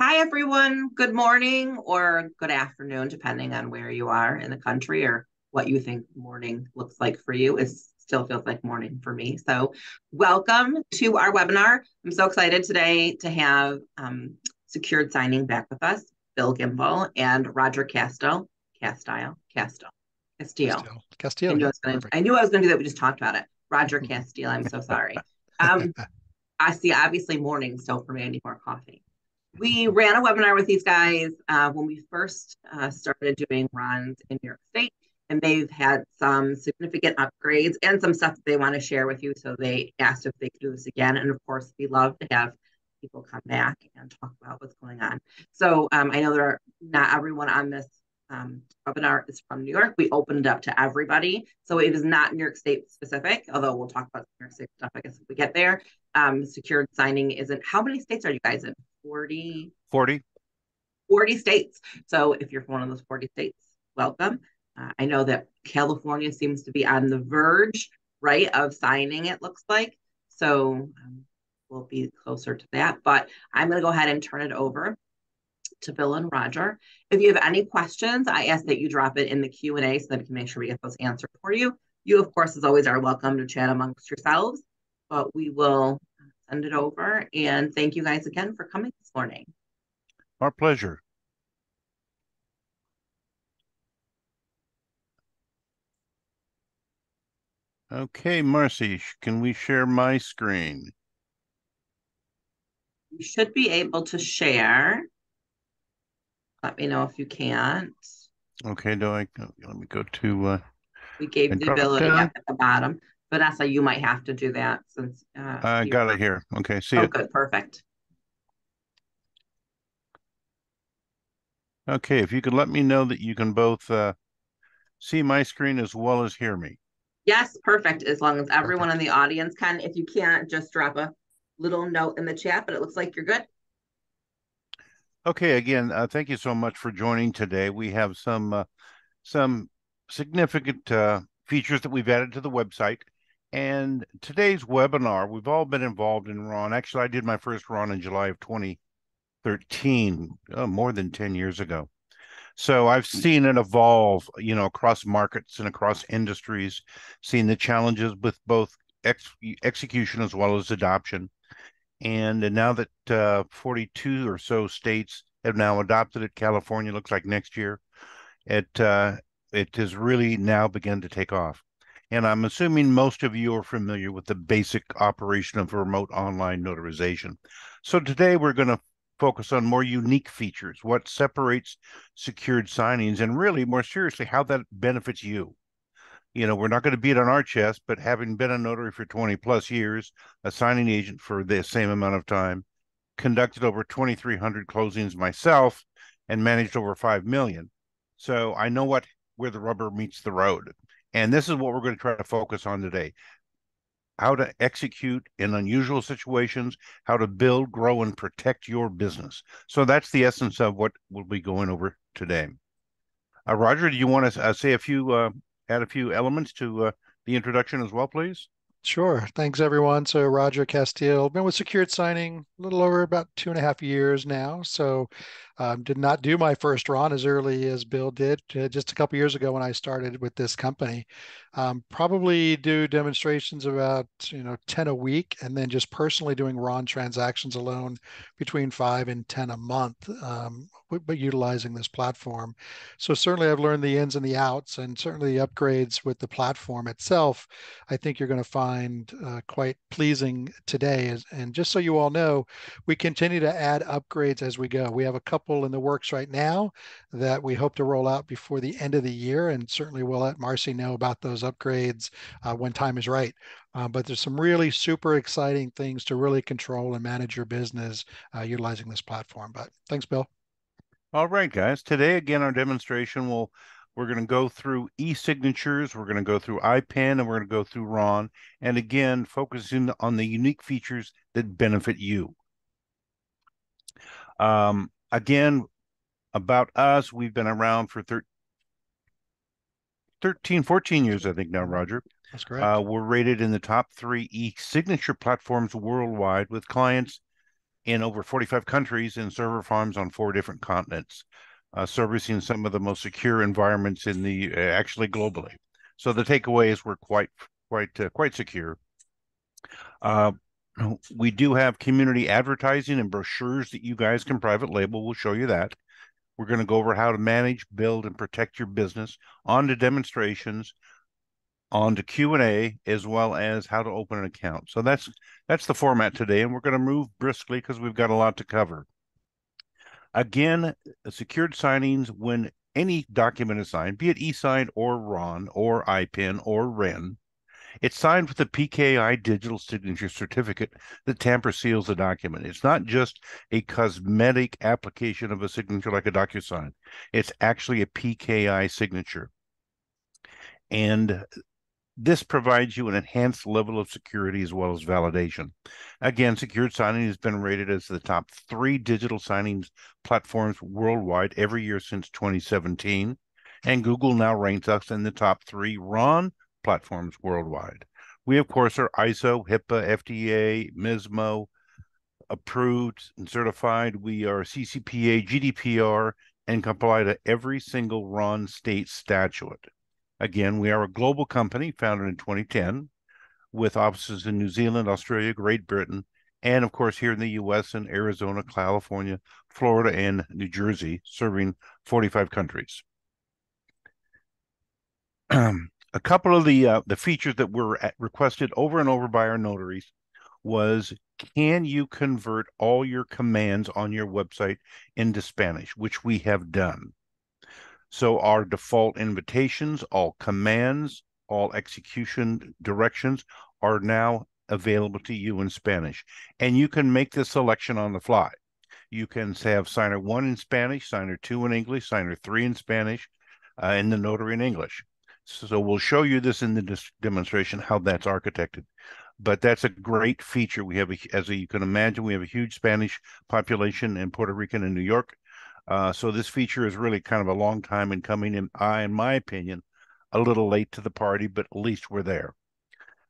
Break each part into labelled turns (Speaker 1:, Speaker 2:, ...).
Speaker 1: Hi, everyone. Good morning or good afternoon, depending on where you are in the country or what you think morning looks like for you. It still feels like morning for me. So, welcome to our webinar. I'm so excited today to have um, Secured Signing back with us, Bill Gimbel and Roger Castile. Castile, Castile, Castillo.
Speaker 2: Castillo.
Speaker 1: I knew I was going to. I knew I was going to do that. We just talked about it. Roger Castile. I'm so sorry. Um, I see. Obviously, morning still for me. I need more coffee we ran a webinar with these guys uh, when we first uh, started doing RONs in New York State, and they've had some significant upgrades and some stuff that they want to share with you. So they asked if they could do this again, and of course, we love to have people come back and talk about what's going on. So um, I know there are not everyone on this um, webinar is from New York. We opened up to everybody, so it is not New York State specific. Although we'll talk about New York State stuff, I guess if we get there. Um, secured signing isn't. How many states are you guys in? 40
Speaker 3: 40
Speaker 1: 40 states. So if you're from one of those 40 states welcome. Uh, i know that california seems to be on the verge right of signing it looks like. So um, we'll be closer to that but i'm going to go ahead and turn it over to bill and roger. If you have any questions i ask that you drop it in the q&a so that we can make sure we get those answered for you. You of course as always are welcome to chat amongst yourselves but we will send it over. And thank you guys again for coming this morning.
Speaker 3: Our pleasure. Okay, Marcy, can we share my screen?
Speaker 1: You should be able to share. Let me know if you can't.
Speaker 3: Okay, do I? Let me go to. Uh,
Speaker 1: we gave the ability at the bottom. Vanessa, you might have to do that since.
Speaker 3: Uh, I got it here. Okay, see
Speaker 1: oh,
Speaker 3: it.
Speaker 1: good, perfect.
Speaker 3: Okay, if you could let me know that you can both uh, see my screen as well as hear me.
Speaker 1: Yes, perfect. As long as everyone perfect. in the audience can. If you can't, just drop a little note in the chat, but it looks like you're good.
Speaker 3: Okay, again, uh, thank you so much for joining today. We have some uh, some significant uh, features that we've added to the website. And today's webinar, we've all been involved in RON. Actually, I did my first RON in July of 2013, oh, more than 10 years ago. So I've seen it evolve, you know, across markets and across industries, seen the challenges with both ex execution as well as adoption. And now that uh, 42 or so states have now adopted it, California looks like next year, it uh, it has really now begun to take off. And I'm assuming most of you are familiar with the basic operation of remote online notarization. So today we're going to focus on more unique features, what separates secured signings, and really more seriously, how that benefits you. You know, we're not going to beat on our chest, but having been a notary for 20 plus years, a signing agent for the same amount of time, conducted over 2,300 closings myself, and managed over 5 million. So I know what where the rubber meets the road. And this is what we're going to try to focus on today how to execute in unusual situations, how to build, grow, and protect your business. So that's the essence of what we'll be going over today. Uh, Roger, do you want to uh, say a few, uh, add a few elements to uh, the introduction as well, please?
Speaker 2: Sure. Thanks, everyone. So, Roger Castile, been with Secured Signing a little over about two and a half years now. So, um, did not do my first RON as early as Bill did uh, just a couple years ago when I started with this company. Um, probably do demonstrations about you know 10 a week, and then just personally doing RON transactions alone between five and 10 a month, um, but utilizing this platform. So certainly I've learned the ins and the outs, and certainly the upgrades with the platform itself. I think you're going to find uh, quite pleasing today. And just so you all know, we continue to add upgrades as we go. We have a couple in the works right now that we hope to roll out before the end of the year. And certainly we'll let Marcy know about those upgrades uh, when time is right. Uh, but there's some really super exciting things to really control and manage your business uh, utilizing this platform. But thanks, Bill.
Speaker 3: All right, guys. Today, again, our demonstration will we're going to go through e-signatures, we're going to go through IPEN, and we're going to go through RON. And again, focusing on the unique features that benefit you. Um, again, about us, we've been around for 13, 14 years, I think now, Roger.
Speaker 2: That's correct.
Speaker 3: Uh, we're rated in the top three e-signature platforms worldwide with clients in over 45 countries and server farms on four different continents, uh, servicing some of the most secure environments in the uh, actually globally. So the takeaway is we're quite quite uh, quite secure. Uh, we do have community advertising and brochures that you guys can private label. We'll show you that. We're going to go over how to manage, build, and protect your business, on to demonstrations, on to Q&A, as well as how to open an account. So that's that's the format today, and we're going to move briskly because we've got a lot to cover. Again, secured signings when any document is signed, be it eSign or RON or IPEN or REN, it's signed with a PKI digital signature certificate that tamper seals the document. It's not just a cosmetic application of a signature like a DocuSign. It's actually a PKI signature. And this provides you an enhanced level of security as well as validation. Again, secured signing has been rated as the top three digital signings platforms worldwide every year since 2017. And Google now ranks us in the top three RON platforms worldwide. We, of course, are ISO, HIPAA, FDA, MISMO approved and certified. We are CCPA, GDPR, and comply to every single RON state statute. Again, we are a global company founded in 2010 with offices in New Zealand, Australia, Great Britain, and of course here in the US in Arizona, California, Florida, and New Jersey, serving 45 countries. Um, a couple of the uh, the features that were requested over and over by our notaries was can you convert all your commands on your website into Spanish, which we have done. So our default invitations, all commands, all execution directions are now available to you in Spanish. And you can make the selection on the fly. You can have signer one in Spanish, signer two in English, signer three in Spanish, uh, and the notary in English. So we'll show you this in the demonstration how that's architected. But that's a great feature. We have, a, as you can imagine, we have a huge Spanish population in Puerto Rican and New York. Uh, so this feature is really kind of a long time in coming. And I, in my opinion, a little late to the party, but at least we're there.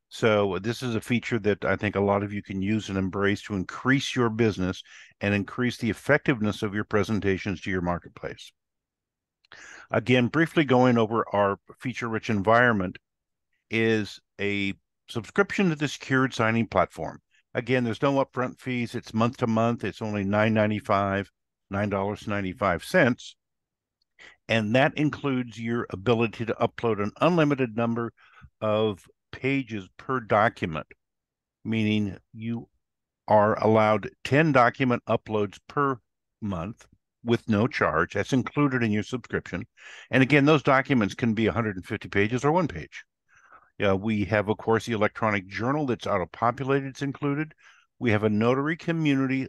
Speaker 3: So this is a feature that I think a lot of you can use and embrace to increase your business and increase the effectiveness of your presentations to your marketplace. Again, briefly going over our feature-rich environment is a subscription to the secured signing platform. Again, there's no upfront fees. It's month to month. It's only $9.95, $9.95. And that includes your ability to upload an unlimited number of pages per document, meaning you are allowed 10 document uploads per month with no charge. That's included in your subscription. And again, those documents can be 150 pages or one page. Yeah, we have, of course, the electronic journal that's auto populated, it's included. We have a notary community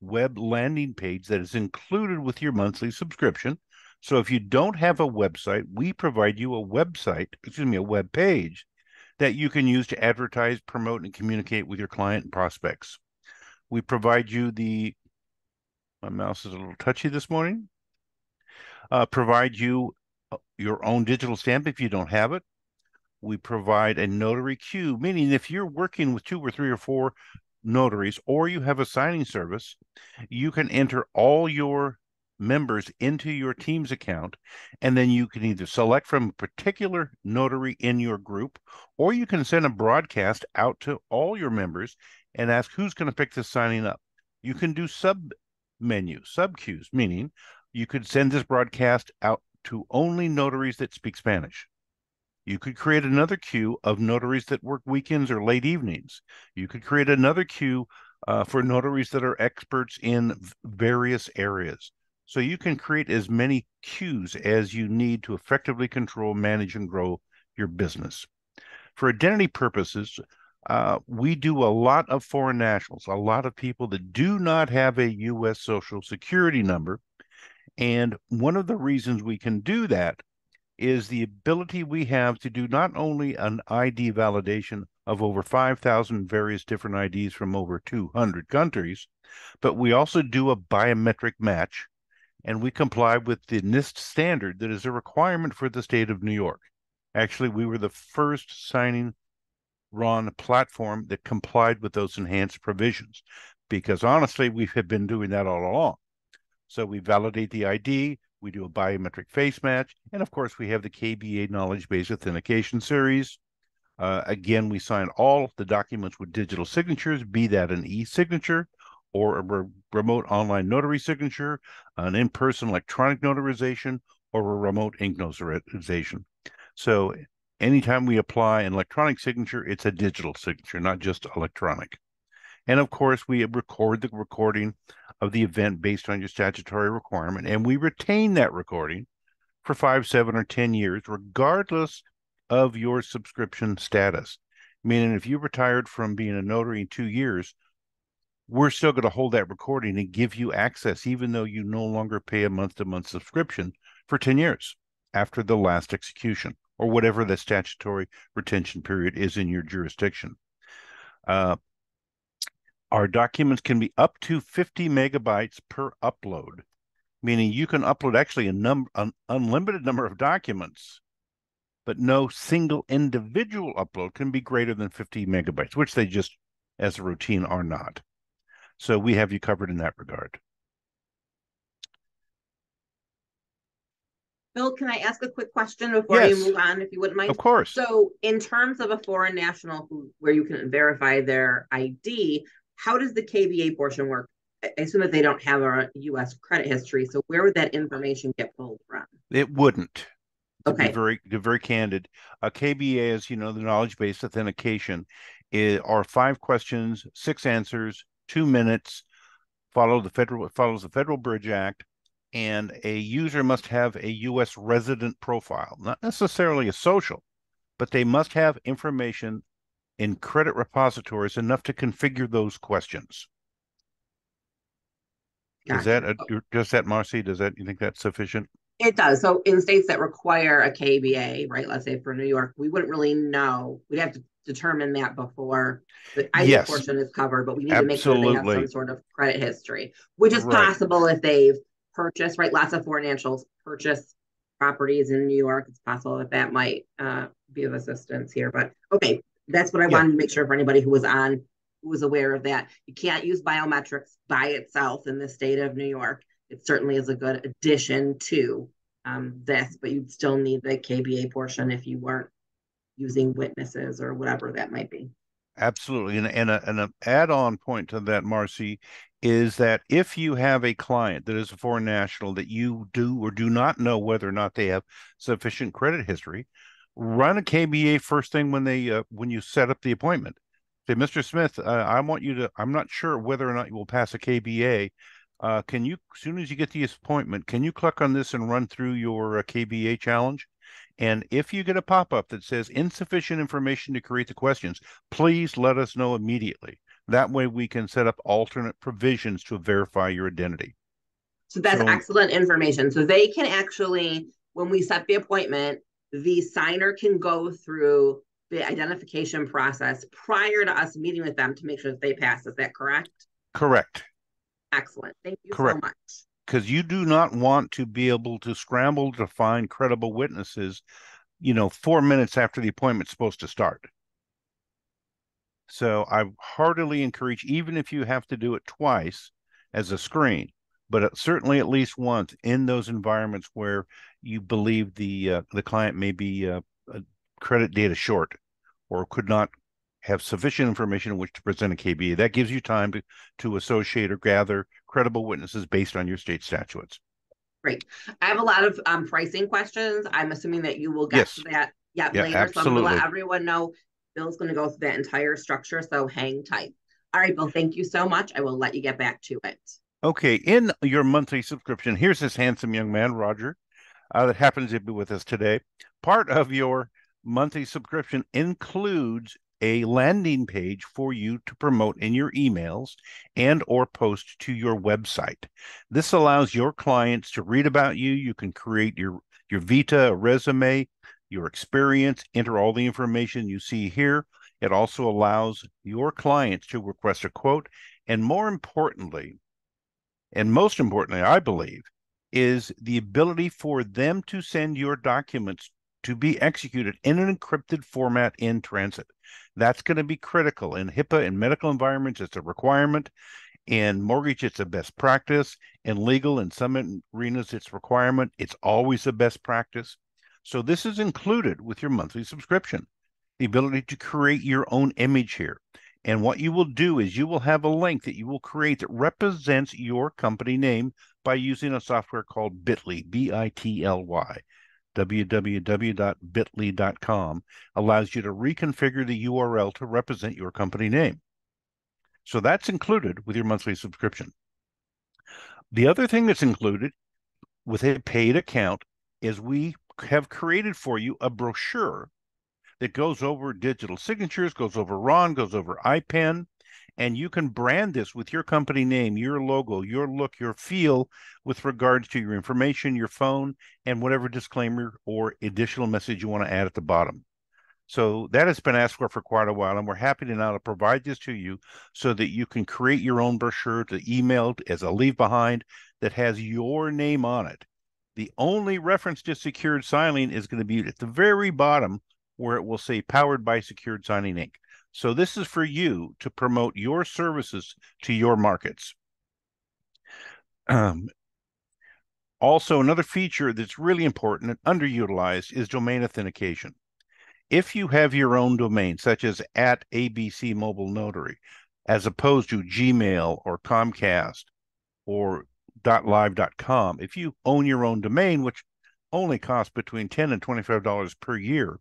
Speaker 3: web landing page that is included with your monthly subscription. So if you don't have a website, we provide you a website, excuse me, a web page that you can use to advertise, promote, and communicate with your client and prospects. We provide you the my mouse is a little touchy this morning. Uh, provide you uh, your own digital stamp if you don't have it. We provide a notary queue, meaning if you're working with two or three or four notaries or you have a signing service, you can enter all your members into your team's account and then you can either select from a particular notary in your group or you can send a broadcast out to all your members and ask who's going to pick this signing up you can do sub menu, sub queues, meaning you could send this broadcast out to only notaries that speak Spanish. You could create another queue of notaries that work weekends or late evenings. You could create another queue uh, for notaries that are experts in various areas. So you can create as many queues as you need to effectively control, manage, and grow your business. For identity purposes, uh, we do a lot of foreign nationals, a lot of people that do not have a U.S. Social Security number. And one of the reasons we can do that is the ability we have to do not only an ID validation of over 5,000 various different IDs from over 200 countries, but we also do a biometric match and we comply with the NIST standard that is a requirement for the state of New York. Actually, we were the first signing RON platform that complied with those enhanced provisions. because honestly, we have been doing that all along. So we validate the ID, we do a biometric face match, and of course, we have the KBA knowledge base authentication series. Uh, again, we sign all the documents with digital signatures, be that an e signature or a re- remote online notary signature, an in person electronic notarization, or a remote ink notarization. So anytime we apply an electronic signature, it's a digital signature, not just electronic. And of course, we record the recording of the event based on your statutory requirement, and we retain that recording for five, seven, or 10 years, regardless of your subscription status. Meaning, if you retired from being a notary in two years, we're still going to hold that recording and give you access, even though you no longer pay a month to month subscription for 10 years after the last execution or whatever the statutory retention period is in your jurisdiction. Uh, our documents can be up to 50 megabytes per upload, meaning you can upload actually a number an unlimited number of documents, but no single individual upload can be greater than 50 megabytes, which they just as a routine are not. So we have you covered in that regard.
Speaker 1: Bill, can I ask a quick question before
Speaker 3: Yes.
Speaker 1: you move on, if you wouldn't mind?
Speaker 3: Of course.
Speaker 1: So in terms of a foreign national who, where you can verify their ID, how does the KBA portion work? I assume that they don't have a US credit history, so where would that information get pulled from?
Speaker 3: It wouldn't. To be
Speaker 1: Okay.
Speaker 3: very, to be very candid, a KBA, as you know, the knowledge-based authentication, is, are five questions, six answers, two minutes. Follow the federal follows the Federal Bridge Act, and a user must have a U.S. resident profile, not necessarily a social, but they must have information in credit repositories enough to configure those questions. Is that
Speaker 1: Gotcha.
Speaker 3: a, does that, Marcy? Does that you think that's sufficient?
Speaker 1: It does. So in states that require a KBA, right, let's say for New York, we wouldn't really know. We'd have to determine that before the ID
Speaker 3: Yes.
Speaker 1: portion is covered, but we need to make sure they have some sort of credit history, which is
Speaker 3: Right.
Speaker 1: possible if they've purchased, right? Lots of financials purchase properties in New York. It's possible that that might uh, be of assistance here. But okay, that's what I
Speaker 3: Yeah.
Speaker 1: wanted to make sure for anybody who was on, who was aware of that. You can't use biometrics by itself in the state of New York it certainly is a good addition to um, this, but you'd still need the KBA portion if you weren't using witnesses or whatever that might be.
Speaker 3: Absolutely. And, and, a, and an add on point to that, Marcy, is that if you have a client that is a foreign national that you do or do not know whether or not they have sufficient credit history, run a KBA first thing when they uh, when you set up the appointment. Say, Mr. Smith, uh, I want you to. I'm not sure whether or not you will pass a KBA. Uh, can you, as soon as you get the appointment, can you click on this and run through your uh, KBA challenge? And if you get a pop up that says insufficient information to create the questions, please let us know immediately. That way we can set up alternate provisions to verify your identity.
Speaker 1: So that's
Speaker 3: So-
Speaker 1: excellent information. So they can actually, when we set the appointment, the signer can go through the identification process prior to us meeting with them to make sure that they pass. Is that correct?
Speaker 3: Correct.
Speaker 1: Excellent. Thank you
Speaker 3: Correct.
Speaker 1: so much.
Speaker 3: Because you do not want to be able to scramble to find credible witnesses, you know, four minutes after the appointment's supposed to start. So I heartily encourage, even if you have to do it twice as a screen, but uh, certainly at least once in those environments where you believe the uh, the client may be uh, credit data short or could not have sufficient information in which to present a KBA. That gives you time to to associate or gather credible witnesses based on your state statutes. Great.
Speaker 1: I have a lot of um, pricing questions. I'm assuming that you will get
Speaker 3: Yes.
Speaker 1: to that yet
Speaker 3: Yeah,
Speaker 1: later. So I'm gonna let everyone know Bill's gonna go through that entire structure, so hang tight. All right, Bill, thank you so much. I will let you get back to it.
Speaker 3: Okay, in your monthly subscription, here's this handsome young man, Roger, uh, that happens to be with us today. Part of your monthly subscription includes a landing page for you to promote in your emails and or post to your website. This allows your clients to read about you. You can create your your vita, a resume, your experience, enter all the information you see here. It also allows your clients to request a quote and more importantly, and most importantly, I believe, is the ability for them to send your documents to be executed in an encrypted format in transit. That's going to be critical in HIPAA and medical environments. It's a requirement. In mortgage, it's a best practice. In legal, in some arenas, it's requirement. It's always a best practice. So this is included with your monthly subscription. The ability to create your own image here. And what you will do is you will have a link that you will create that represents your company name by using a software called Bitly, B I T L Y. www.bitly.com allows you to reconfigure the URL to represent your company name. So that's included with your monthly subscription. The other thing that's included with a paid account is we have created for you a brochure that goes over digital signatures, goes over RON, goes over IPEN, and you can brand this with your company name, your logo, your look, your feel with regards to your information, your phone, and whatever disclaimer or additional message you want to add at the bottom. So that has been asked for for quite a while, and we're happy to now provide this to you so that you can create your own brochure to email as a leave behind that has your name on it. The only reference to secured signing is going to be at the very bottom where it will say powered by Secured Signing Inc. So this is for you to promote your services to your markets. Um, also, another feature that's really important and underutilized is domain authentication. If you have your own domain, such as at ABC Mobile Notary, as opposed to Gmail or Comcast or .live.com, if you own your own domain, which only costs between 10 and $25 per year,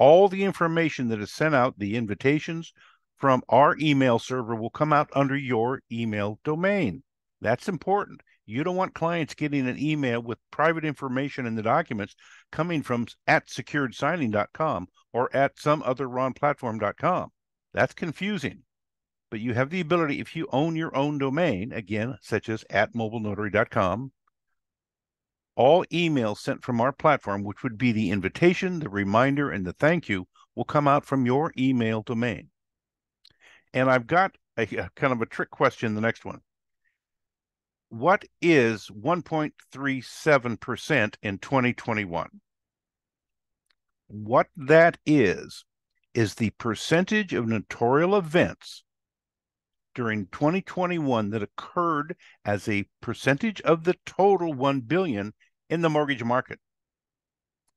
Speaker 3: all the information that is sent out, the invitations from our email server will come out under your email domain. That's important. You don't want clients getting an email with private information in the documents coming from at securedsigning.com or at some other ronplatform.com. That's confusing. But you have the ability, if you own your own domain, again, such as at mobilenotary.com, all emails sent from our platform, which would be the invitation, the reminder, and the thank you, will come out from your email domain. And I've got a, a kind of a trick question, the next one what is 1.37% in 2021? What that is, is the percentage of notarial events during 2021 that occurred as a percentage of the total 1 billion in the mortgage market.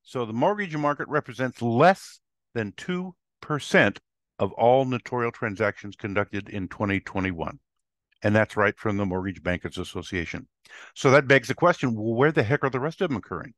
Speaker 3: So the mortgage market represents less than 2% of all notarial transactions conducted in 2021 and that's right from the Mortgage Bankers Association. So that begs the question well, where the heck are the rest of them occurring?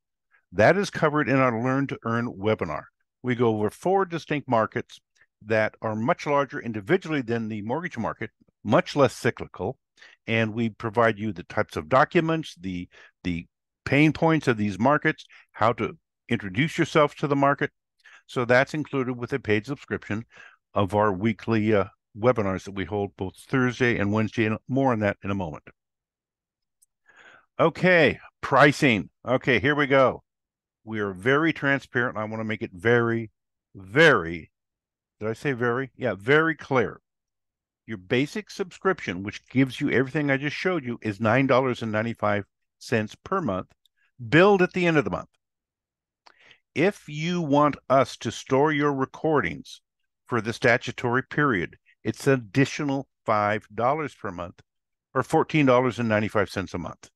Speaker 3: That is covered in our Learn to Earn webinar. We go over four distinct markets that are much larger individually than the mortgage market, much less cyclical, and we provide you the types of documents, the the pain points of these markets, how to introduce yourself to the market. So that's included with a paid subscription of our weekly uh, webinars that we hold both Thursday and Wednesday, and more on that in a moment. Okay, pricing. Okay, here we go. We are very transparent. I want to make it very, very, did I say very? Yeah, very clear. Your basic subscription, which gives you everything I just showed you, is $9.95 per month, billed at the end of the month. If you want us to store your recordings for the statutory period, it's an additional $5 per month or $14.95 a month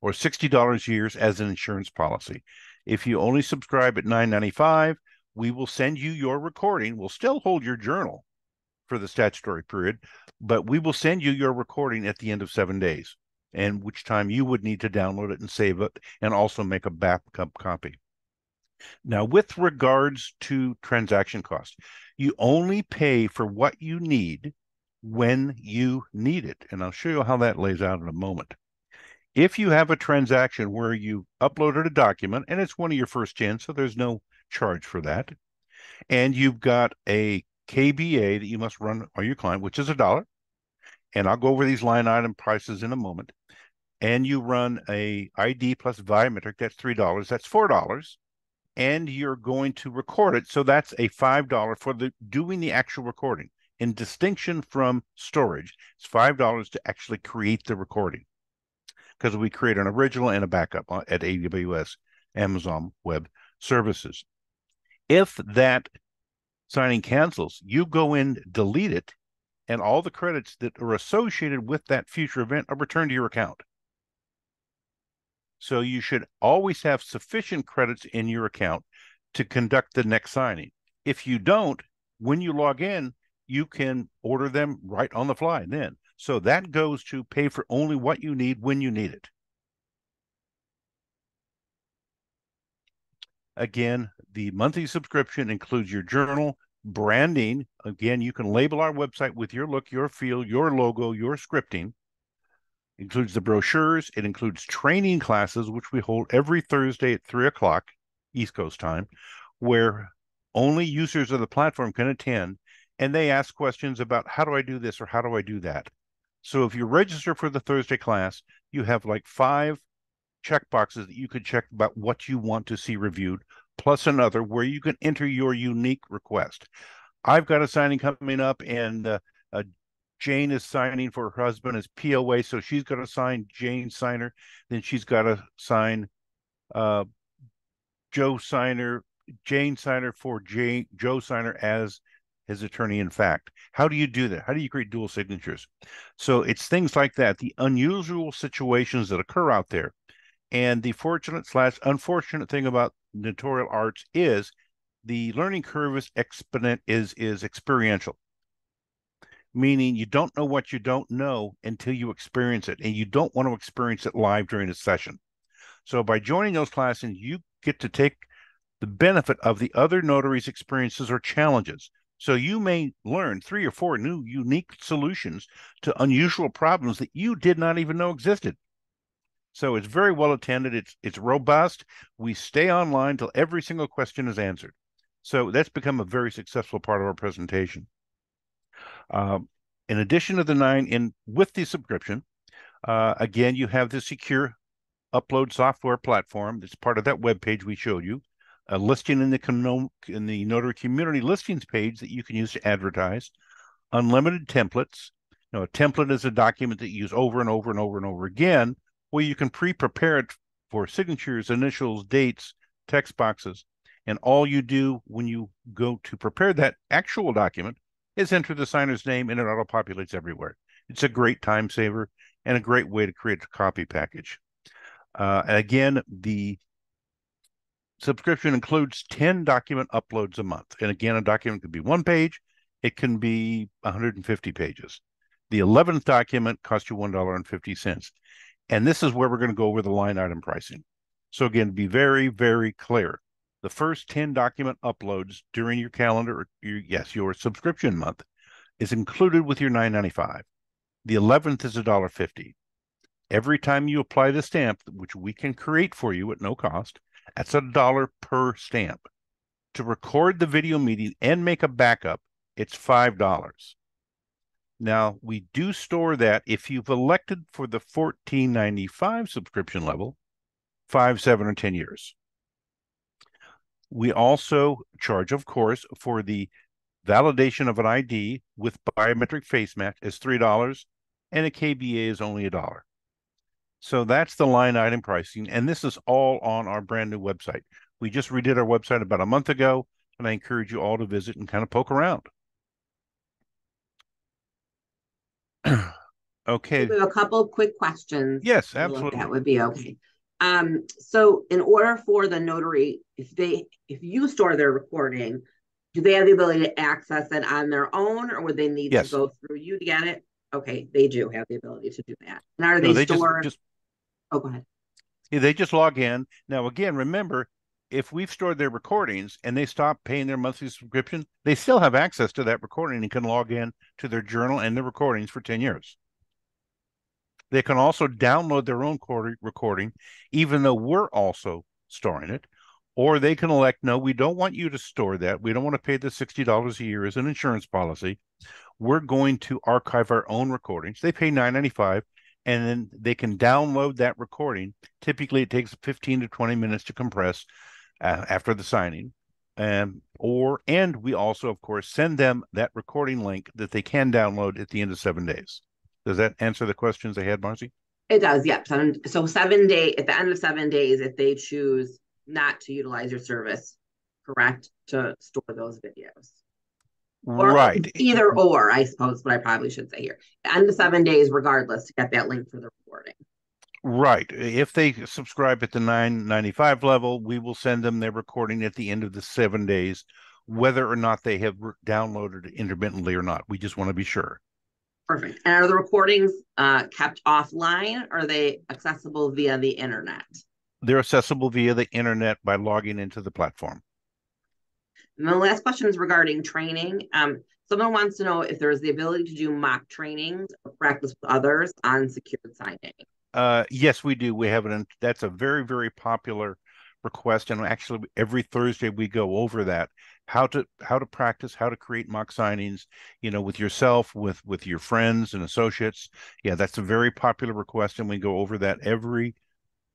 Speaker 3: or $60 a year as an insurance policy. If you only subscribe at $9.95, we will send you your recording. We'll still hold your journal for the statutory period, but we will send you your recording at the end of seven days, and which time you would need to download it and save it and also make a backup copy. Now, with regards to transaction costs, you only pay for what you need when you need it. And I'll show you how that lays out in a moment. If you have a transaction where you uploaded a document and it's one of your first gen, so there's no charge for that, and you've got a KBA that you must run on your client, which is a dollar, and I'll go over these line item prices in a moment, and you run a ID plus biometric, that's $3, that's $4 and you're going to record it. So that's a $5 for the doing the actual recording. In distinction from storage, it's $5 to actually create the recording because we create an original and a backup at AWS Amazon Web Services. If that signing cancels, you go in, delete it, and all the credits that are associated with that future event are returned to your account. So you should always have sufficient credits in your account to conduct the next signing. If you don't, when you log in, you can order them right on the fly then. So that goes to pay for only what you need when you need it. Again, the monthly subscription includes your journal, branding. Again, you can label our website with your look, your feel, your logo, your scripting. Includes the brochures. It includes training classes, which we hold every Thursday at three o'clock East Coast time, where only users of the platform can attend and they ask questions about how do I do this or how do I do that. So if you register for the Thursday class, you have like five check boxes that you could check about what you want to see reviewed, plus another where you can enter your unique request. I've got a signing coming up, and uh, uh, Jane is signing for her husband as POA, so she's got to sign Jane Signer. Then she's got to sign uh, Joe Signer, Jane Signer for Jane Joe Signer as his attorney in fact. How do you do that? How do you create dual signatures? So it's things like that, the unusual situations that occur out there. And the fortunate slash unfortunate thing about notarial arts is the learning curve is exponent is is experiential. Meaning you don't know what you don't know until you experience it, and you don't want to experience it live during a session. So by joining those classes, you get to take the benefit of the other notaries' experiences or challenges. So you may learn three or four new unique solutions to unusual problems that you did not even know existed. So it's very well attended. It's it's robust. We stay online till every single question is answered. So that's become a very successful part of our presentation. Uh, in addition to the nine, in with the subscription, uh, again you have the secure upload software platform. That's part of that web page we showed you a listing in the in the notary community listings page that you can use to advertise, unlimited templates. You know, a template is a document that you use over and over and over and over again, where you can pre-prepare it for signatures, initials, dates, text boxes, and all you do when you go to prepare that actual document is enter the signer's name, and it auto-populates everywhere. It's a great time saver and a great way to create a copy package. Uh, again, the subscription includes 10 document uploads a month. And again, a document could be one page, it can be 150 pages. The 11th document costs you $1.50. And this is where we're going to go over the line item pricing. So again, be very, very clear. The first 10 document uploads during your calendar, or your, yes, your subscription month is included with your 995. The 11th is $1.50. Every time you apply the stamp, which we can create for you at no cost, that's a dollar per stamp. To record the video meeting and make a backup, it's $5. Now, we do store that if you've elected for the 1495 subscription level, five, seven, or 10 years. We also charge, of course, for the validation of an ID with biometric face match is $3 and a KBA is only a dollar. So that's the line item pricing. And this is all on our brand new website. We just redid our website about a month ago, and I encourage you all to visit and kind of poke around. okay.
Speaker 1: a couple of quick questions.
Speaker 3: Yes, absolutely.
Speaker 1: That would be okay. Um, so in order for the notary, if they if you store their recording, do they have the ability to access it on their own or would they need yes. to go through you to get it? Okay, they do have the ability to do that. And are no, they, they stored? Just, just Oh, go ahead.
Speaker 3: Yeah, they just log in. Now, again, remember, if we've stored their recordings and they stop paying their monthly subscription, they still have access to that recording and can log in to their journal and their recordings for 10 years. They can also download their own recording, even though we're also storing it. Or they can elect, no, we don't want you to store that. We don't want to pay the $60 a year as an insurance policy. We're going to archive our own recordings. They pay $9.95 and then they can download that recording. Typically, it takes 15 to 20 minutes to compress uh, after the signing. Um, or and we also, of course, send them that recording link that they can download at the end of seven days. Does that answer the questions they had, Marcy?
Speaker 1: It does, yep. So seven day at the end of seven days, if they choose not to utilize your service, correct, to store those videos. Or
Speaker 3: right.
Speaker 1: Either or, I suppose, what I probably should say here. end of seven days, regardless, to get that link for the recording.
Speaker 3: Right. If they subscribe at the 995 level, we will send them their recording at the end of the seven days, whether or not they have downloaded it intermittently or not. We just want to be sure.
Speaker 1: Perfect. And are the recordings uh, kept offline? Or are they accessible via the internet?
Speaker 3: They're accessible via the internet by logging into the platform.
Speaker 1: And the last question is regarding training. Um, someone wants to know if there is the ability to do mock trainings or practice with others on secured signing.
Speaker 3: Uh, yes, we do. We have an. That's a very, very popular request, and actually, every Thursday we go over that how to how to practice, how to create mock signings. You know, with yourself, with with your friends and associates. Yeah, that's a very popular request, and we go over that every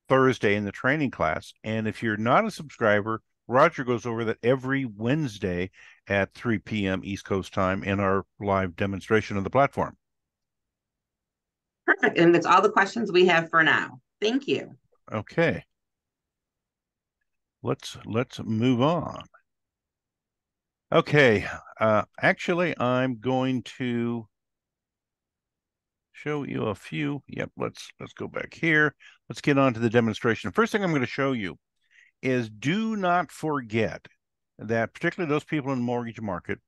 Speaker 3: Thursday in the training class. And if you're not a subscriber, Roger goes over that every Wednesday at 3 p.m. East Coast time in our live demonstration of the platform.
Speaker 1: Perfect. And that's all the questions we have for now. Thank you.
Speaker 3: Okay. Let's let's move on. Okay. Uh, actually, I'm going to show you a few. Yep. Let's let's go back here. Let's get on to the demonstration. First thing I'm going to show you is do not forget that particularly those people in the mortgage market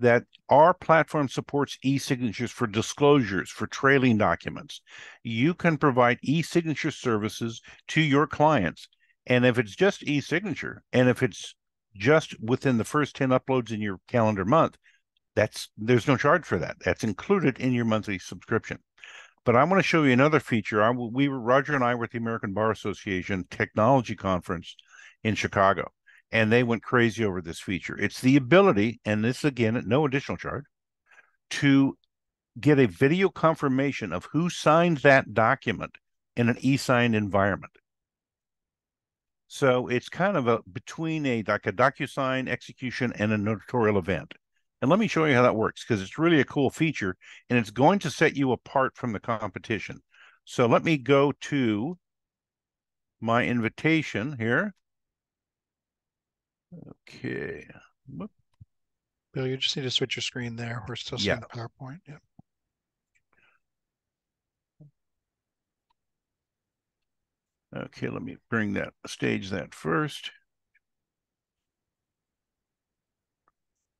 Speaker 3: that our platform supports e-signatures for disclosures for trailing documents you can provide e-signature services to your clients and if it's just e-signature and if it's just within the first 10 uploads in your calendar month that's there's no charge for that that's included in your monthly subscription but I want to show you another feature. I, we were Roger and I were at the American Bar Association Technology Conference in Chicago, and they went crazy over this feature. It's the ability, and this again at no additional charge, to get a video confirmation of who signed that document in an e-signed environment. So it's kind of a between a like a DocuSign execution and a notarial event. And let me show you how that works because it's really a cool feature and it's going to set you apart from the competition. So let me go to my invitation here. Okay. Whoop.
Speaker 2: Bill, you just need to switch your screen there. We're still seeing
Speaker 3: Yeah.
Speaker 2: the PowerPoint. Yeah.
Speaker 3: Okay, let me bring that stage that first.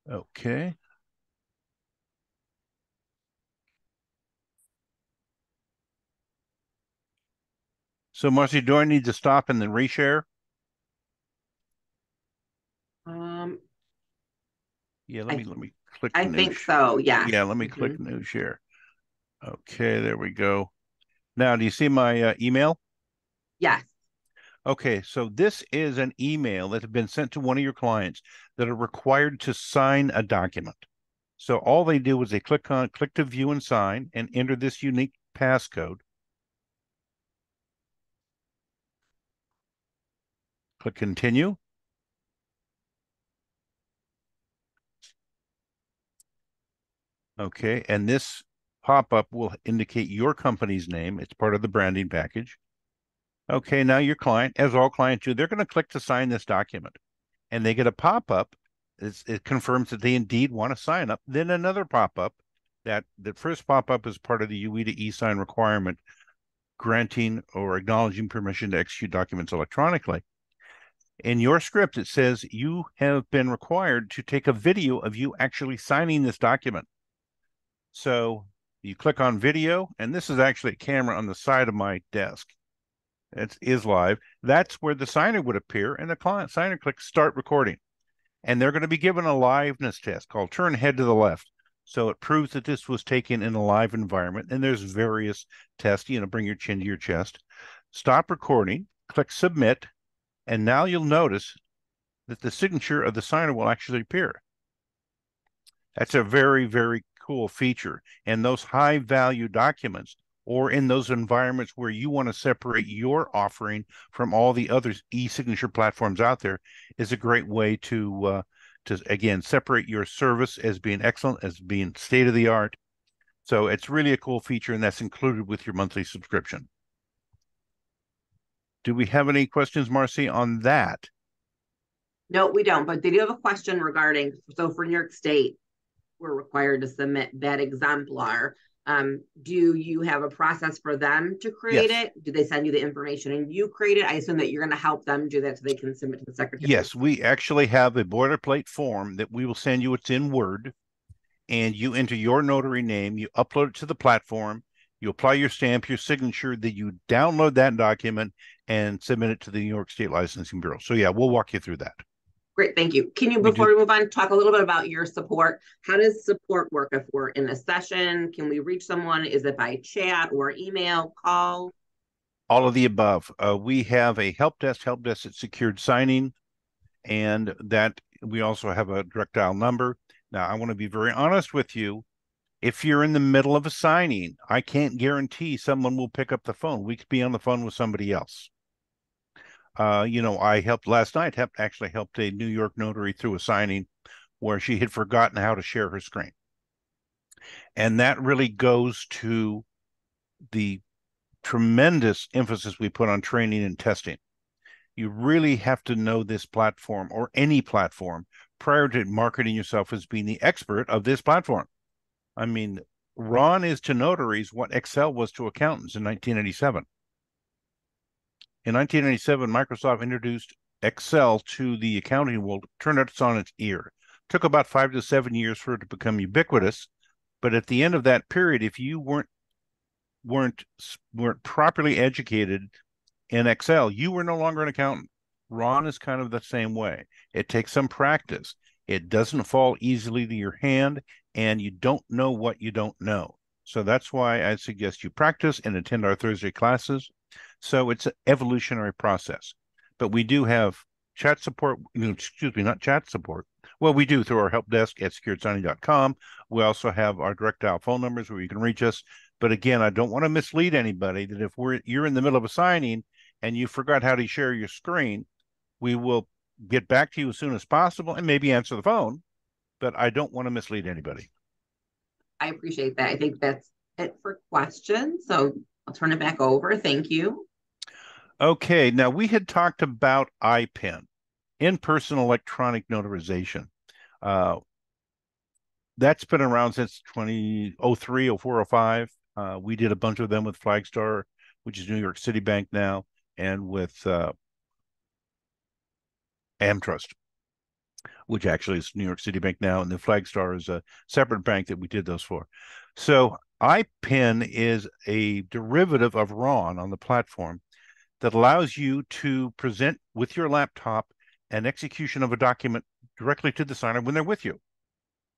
Speaker 3: Okay. So Marcy, do I need to stop and then reshare?
Speaker 1: Um,
Speaker 3: Yeah, let
Speaker 1: I-
Speaker 3: me let me click.
Speaker 1: I think so. Yeah.
Speaker 3: Yeah, let me click
Speaker 1: Mhm.
Speaker 3: new share. Okay, there we go. Now, do you see my uh, email?
Speaker 1: Yes.
Speaker 3: Okay, so this is an email that has been sent to one of your clients that are required to sign a document. So all they do is they click on click to view and sign and enter this unique passcode. Click continue. Okay, and this pop-up will indicate your company's name. It's part of the branding package. Okay, now your client, as all clients do, they're going to click to sign this document. And they get a pop-up. It confirms that they indeed want to sign up. Then another pop-up that the first pop-up is part of the UETA e-sign requirement, granting or acknowledging permission to execute documents electronically. In your script, it says you have been required to take a video of you actually signing this document. So you click on video, and this is actually a camera on the side of my desk. It is live. That's where the signer would appear, and the client signer clicks start recording. And they're going to be given a liveness test called turn head to the left. So it proves that this was taken in a live environment. And there's various tests, you know, bring your chin to your chest. Stop recording, click submit, and now you'll notice that the signature of the signer will actually appear. That's a very, very cool feature. And those high value documents, or in those environments where you want to separate your offering from all the other e-signature platforms out there, is a great way to uh, to again separate your service as being excellent, as being state of the art. So it's really a cool feature, and that's included with your monthly subscription. Do we have any questions, Marcy, on that?
Speaker 1: No, we don't, but they do have a question regarding, so for New York State, we're required to submit that exemplar. Um, do you have a process for them to create
Speaker 3: Yes.
Speaker 1: it? Do they send you the information and you create it? I assume that you're going to help them do that so they can submit to the secretary.
Speaker 3: Yes, we actually have a boilerplate form that we will send you. It's in Word. And you enter your notary name, you upload it to the platform, you apply your stamp, your signature, then you download that document and submit it to the New York State Licensing Bureau. So yeah, we'll walk you through that.
Speaker 1: Great, thank you. Can you,
Speaker 3: We
Speaker 1: before
Speaker 3: do-
Speaker 1: we move on, talk a little bit about your support? How does support work if we're in a session? Can we reach someone? Is it by chat or email, call?
Speaker 3: All of the above. Uh, we have a help desk, help desk at secured signing, and that we also have a direct dial number. Now, I want to be very honest with you. If you're in the middle of a signing, I can't guarantee someone will pick up the phone. We could be on the phone with somebody else. Uh, you know, I helped last night, helped actually helped a New York notary through a signing where she had forgotten how to share her screen. And that really goes to the tremendous emphasis we put on training and testing. You really have to know this platform or any platform prior to marketing yourself as being the expert of this platform. I mean, RON is to notaries what Excel was to accountants in 1987. In 1987, Microsoft introduced Excel to the accounting world, turned it on its ear. Took about five to seven years for it to become ubiquitous, but at the end of that period, if you weren't weren't weren't properly educated in Excel, you were no longer an accountant. RON is kind of the same way. It takes some practice. It doesn't fall easily to your hand, and you don't know what you don't know. So that's why I suggest you practice and attend our Thursday classes. So it's an evolutionary process. But we do have chat support, excuse me, not chat support. Well, we do through our help desk at securedsigning.com. We also have our direct dial phone numbers where you can reach us. But again, I don't want to mislead anybody that if we're you're in the middle of a signing and you forgot how to share your screen, we will get back to you as soon as possible and maybe answer the phone. But I don't want to mislead anybody.
Speaker 1: I appreciate that. I think that's it for questions. So I'll turn it back over. Thank you.
Speaker 3: Okay, now we had talked about IPEN, in-person electronic notarization. Uh, that's been around since 2003, 04, 05. Uh, we did a bunch of them with Flagstar, which is New York City Bank now, and with uh, Amtrust, which actually is New York City Bank now, and the Flagstar is a separate bank that we did those for. So IPEN is a derivative of RON on the platform that allows you to present with your laptop an execution of a document directly to the signer when they're with you.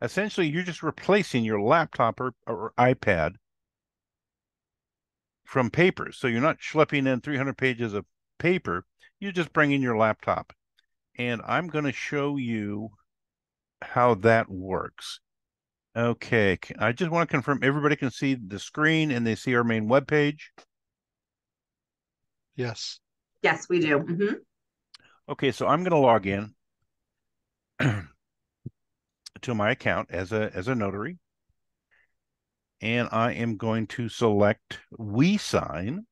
Speaker 3: Essentially, you're just replacing your laptop or, or iPad from paper. So you're not schlepping in 300 pages of paper. You're just bringing your laptop. And I'm going to show you how that works. Okay, I just want to confirm everybody can see the screen and they see our main web page.
Speaker 2: Yes.
Speaker 1: Yes, we do. Mhm.
Speaker 3: Okay, so I'm going to log in to my account as a as a notary. And I am going to select WeSign.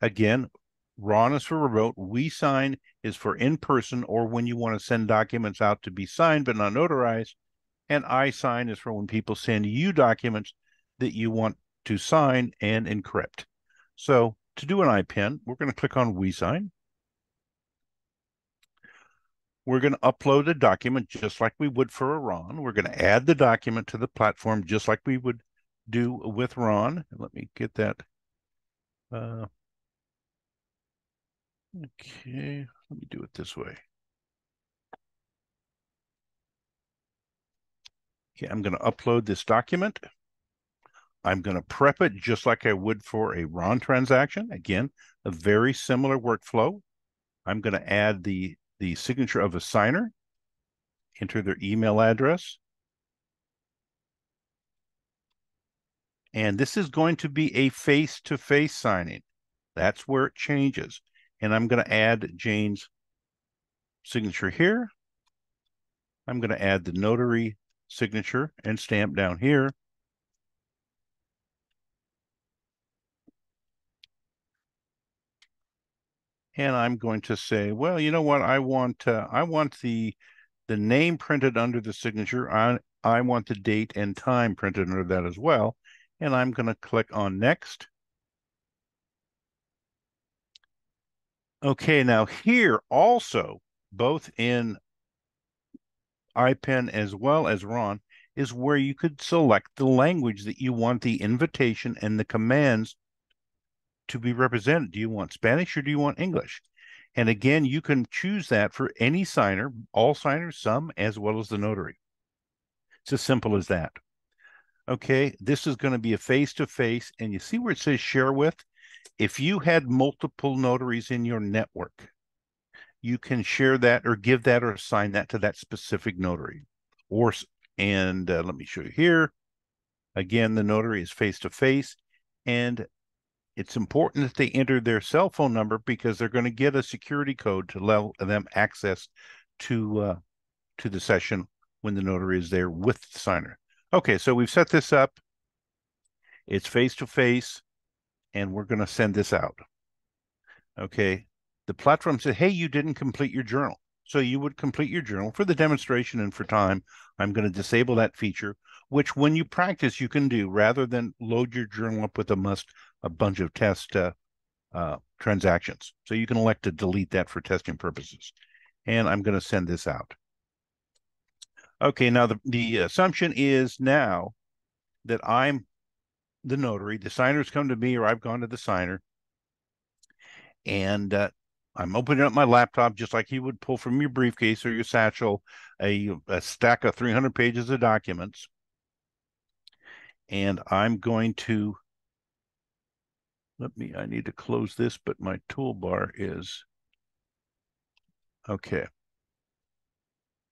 Speaker 3: Again, RON is for remote. WeSign is for in-person or when you want to send documents out to be signed but not notarized. And iSign is for when people send you documents that you want to sign and encrypt. So to do an IPEN, we're going to click on WeSign. We're going to upload a document just like we would for a RON. We're going to add the document to the platform just like we would do with RON. Let me get that. Uh, okay, let me do it this way. Okay, I'm going to upload this document. I'm going to prep it just like I would for a RON transaction. Again, a very similar workflow. I'm going to add the, the signature of a signer, enter their email address. And this is going to be a face-to-face signing. That's where it changes. And I'm going to add Jane's signature here. I'm going to add the notary signature and stamp down here. and I'm going to say, well, you know what? I want uh, I want the the name printed under the signature. I I want the date and time printed under that as well. And I'm going to click on next. Okay, now here also, both in IPEN as well as RON, is where you could select the language that you want the invitation and the commands to be represented. Do you want Spanish or do you want English? And again, you can choose that for any signer, all signers, some, as well as the notary. It's as simple as that. Okay, this is going to be a face-to-face, and you see where it says share with? If you had multiple notaries in your network, you can share that or give that or assign that to that specific notary. Or, and uh, let me show you here. Again, the notary is face-to-face, and it's important that they enter their cell phone number because they're going to get a security code to allow them access to uh, to the session when the notary is there with the signer. Okay, so we've set this up. It's face to face, and we're going to send this out. Okay, the platform said, "Hey, you didn't complete your journal." So you would complete your journal for the demonstration and for time. I'm going to disable that feature, which when you practice, you can do rather than load your journal up with a must a bunch of test uh, uh, transactions. So you can elect to delete that for testing purposes. And I'm going to send this out. Okay, now the, the assumption is now that I'm the notary. The signer's come to me or I've gone to the signer. And uh, I'm opening up my laptop just like you would pull from your briefcase or your satchel a, a stack of 300 pages of documents. And I'm going to let me, I need to close this, but my toolbar is, okay.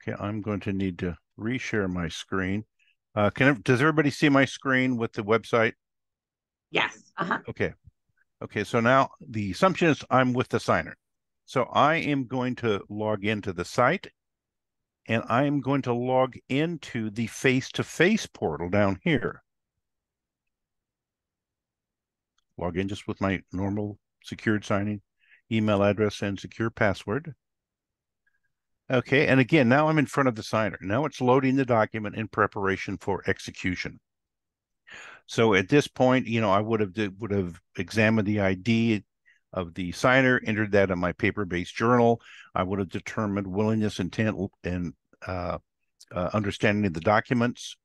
Speaker 3: Okay, I'm going to need to reshare my screen. Uh, can does everybody see my screen with the website?
Speaker 1: Yes. Uh-huh.
Speaker 3: Okay. Okay, so now the assumption is I'm with the signer. So I am going to log into the site and I am going to log into the face-to-face -face portal down here. log in just with my normal secured signing email address and secure password. Okay, and again, now I'm in front of the signer. Now it's loading the document in preparation for execution. So at this point, you know, I would have would have examined the ID of the signer, entered that in my paper-based journal. I would have determined willingness, intent, and uh, uh, understanding of the documents.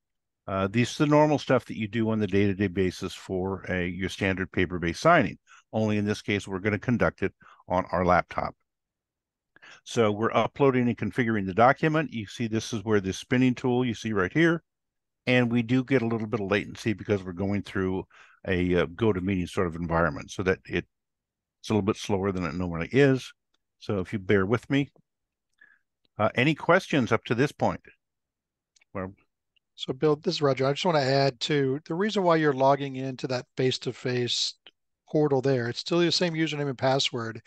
Speaker 3: Uh, these are the normal stuff that you do on the day-to-day basis for a your standard paper-based signing. Only in this case, we're going to conduct it on our laptop. So we're uploading and configuring the document. You see this is where the spinning tool you see right here. And we do get a little bit of latency because we're going through a uh, GoToMeeting sort of environment so that it, it's a little bit slower than it normally is. So if you bear with me. Uh, any questions up to this point? Well,
Speaker 2: so Bill, this is Roger. I just want to add to the reason why you're logging into that face-to-face portal there. It's still the same username and password,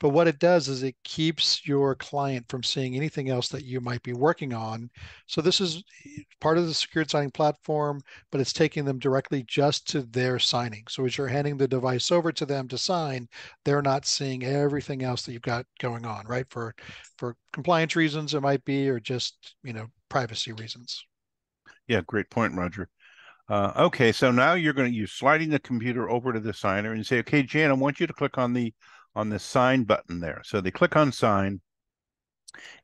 Speaker 2: but what it does is it keeps your client from seeing anything else that you might be working on. So this is eh, part of the secured signing platform, but it's taking them directly just to their signing. So as you're handing the device over to them to sign, they're not seeing everything else that you've got going on, right? For for compliance reasons, it might be, or just you know privacy reasons.
Speaker 3: Yeah, great point, Roger. Uh, okay, so now you're going to use sliding the computer over to the signer and say, okay, Jan, I want you to click on the on the sign button there. So they click on sign,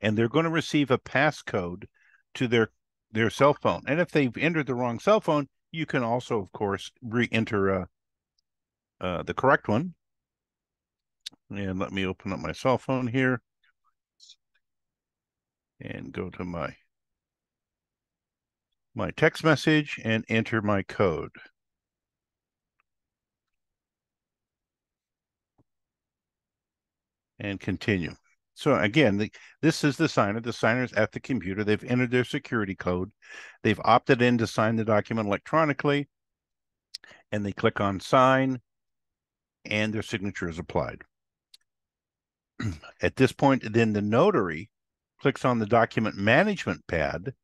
Speaker 3: and they're going to receive a passcode to their their cell phone. And if they've entered the wrong cell phone, you can also, of course, re-enter uh, uh, the correct one. And let me open up my cell phone here and go to my my text message and enter my code. And continue. So again, the, this is the signer. The signer's at the computer. They've entered their security code. They've opted in to sign the document electronically. And they click on sign and their signature is applied. at this point, then the notary clicks on the document management pad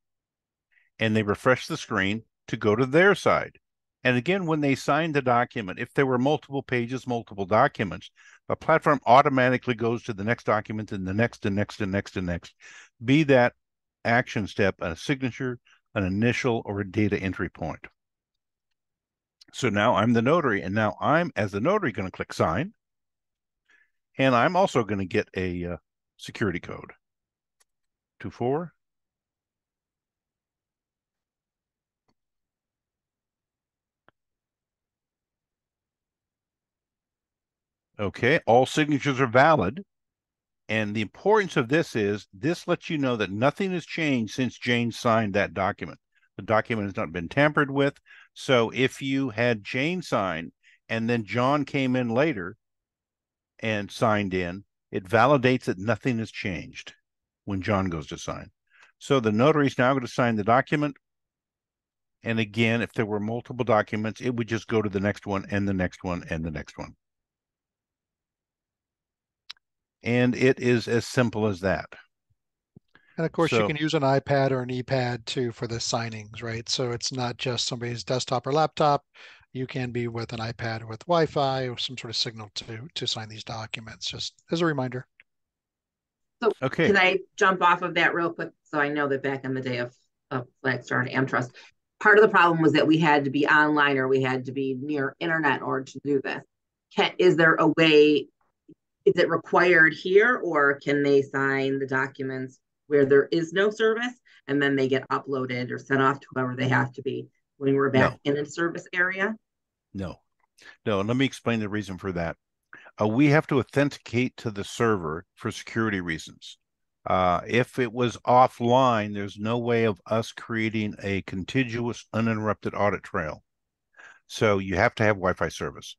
Speaker 3: and they refresh the screen to go to their side. And again, when they sign the document, if there were multiple pages, multiple documents, the platform automatically goes to the next document and the next and next and next and next. Be that action step a signature, an initial or a data entry point. So now I'm the notary, and now I'm, as the notary, going to click sign. And I'm also going to get a uh, security code. Two four. Okay, all signatures are valid. And the importance of this is this lets you know that nothing has changed since Jane signed that document. The document has not been tampered with. So if you had Jane sign and then John came in later and signed in, it validates that nothing has changed when John goes to sign. So the notary is now going to sign the document. And again, if there were multiple documents, it would just go to the next one and the next one and the next one. And it is as simple as that.
Speaker 2: And of course,
Speaker 3: So-
Speaker 2: you can use an iPad or an ePad too for the signings, right? So it's not just somebody's desktop or laptop. You can be with an iPad or with Wi-Fi or some sort of signal to to sign these documents. Just as a reminder.
Speaker 3: So Okay.
Speaker 1: Can I jump off of that real quick? So I know that back in the day of, of Flagstar and Amtrust, part of the problem was that we had to be online or we had to be near internet in order to do this. Can, is there a way, is it required here or can they sign the documents where there is no service and then they get uploaded or sent off to whoever they have to be when we're back in a service area?
Speaker 3: No, no. Let me explain the reason for that. Uh, we have to authenticate to the server for security reasons. Uh, if it was offline, there's no way of us creating a contiguous, uninterrupted audit trail. So you have to have Wi-Fi service.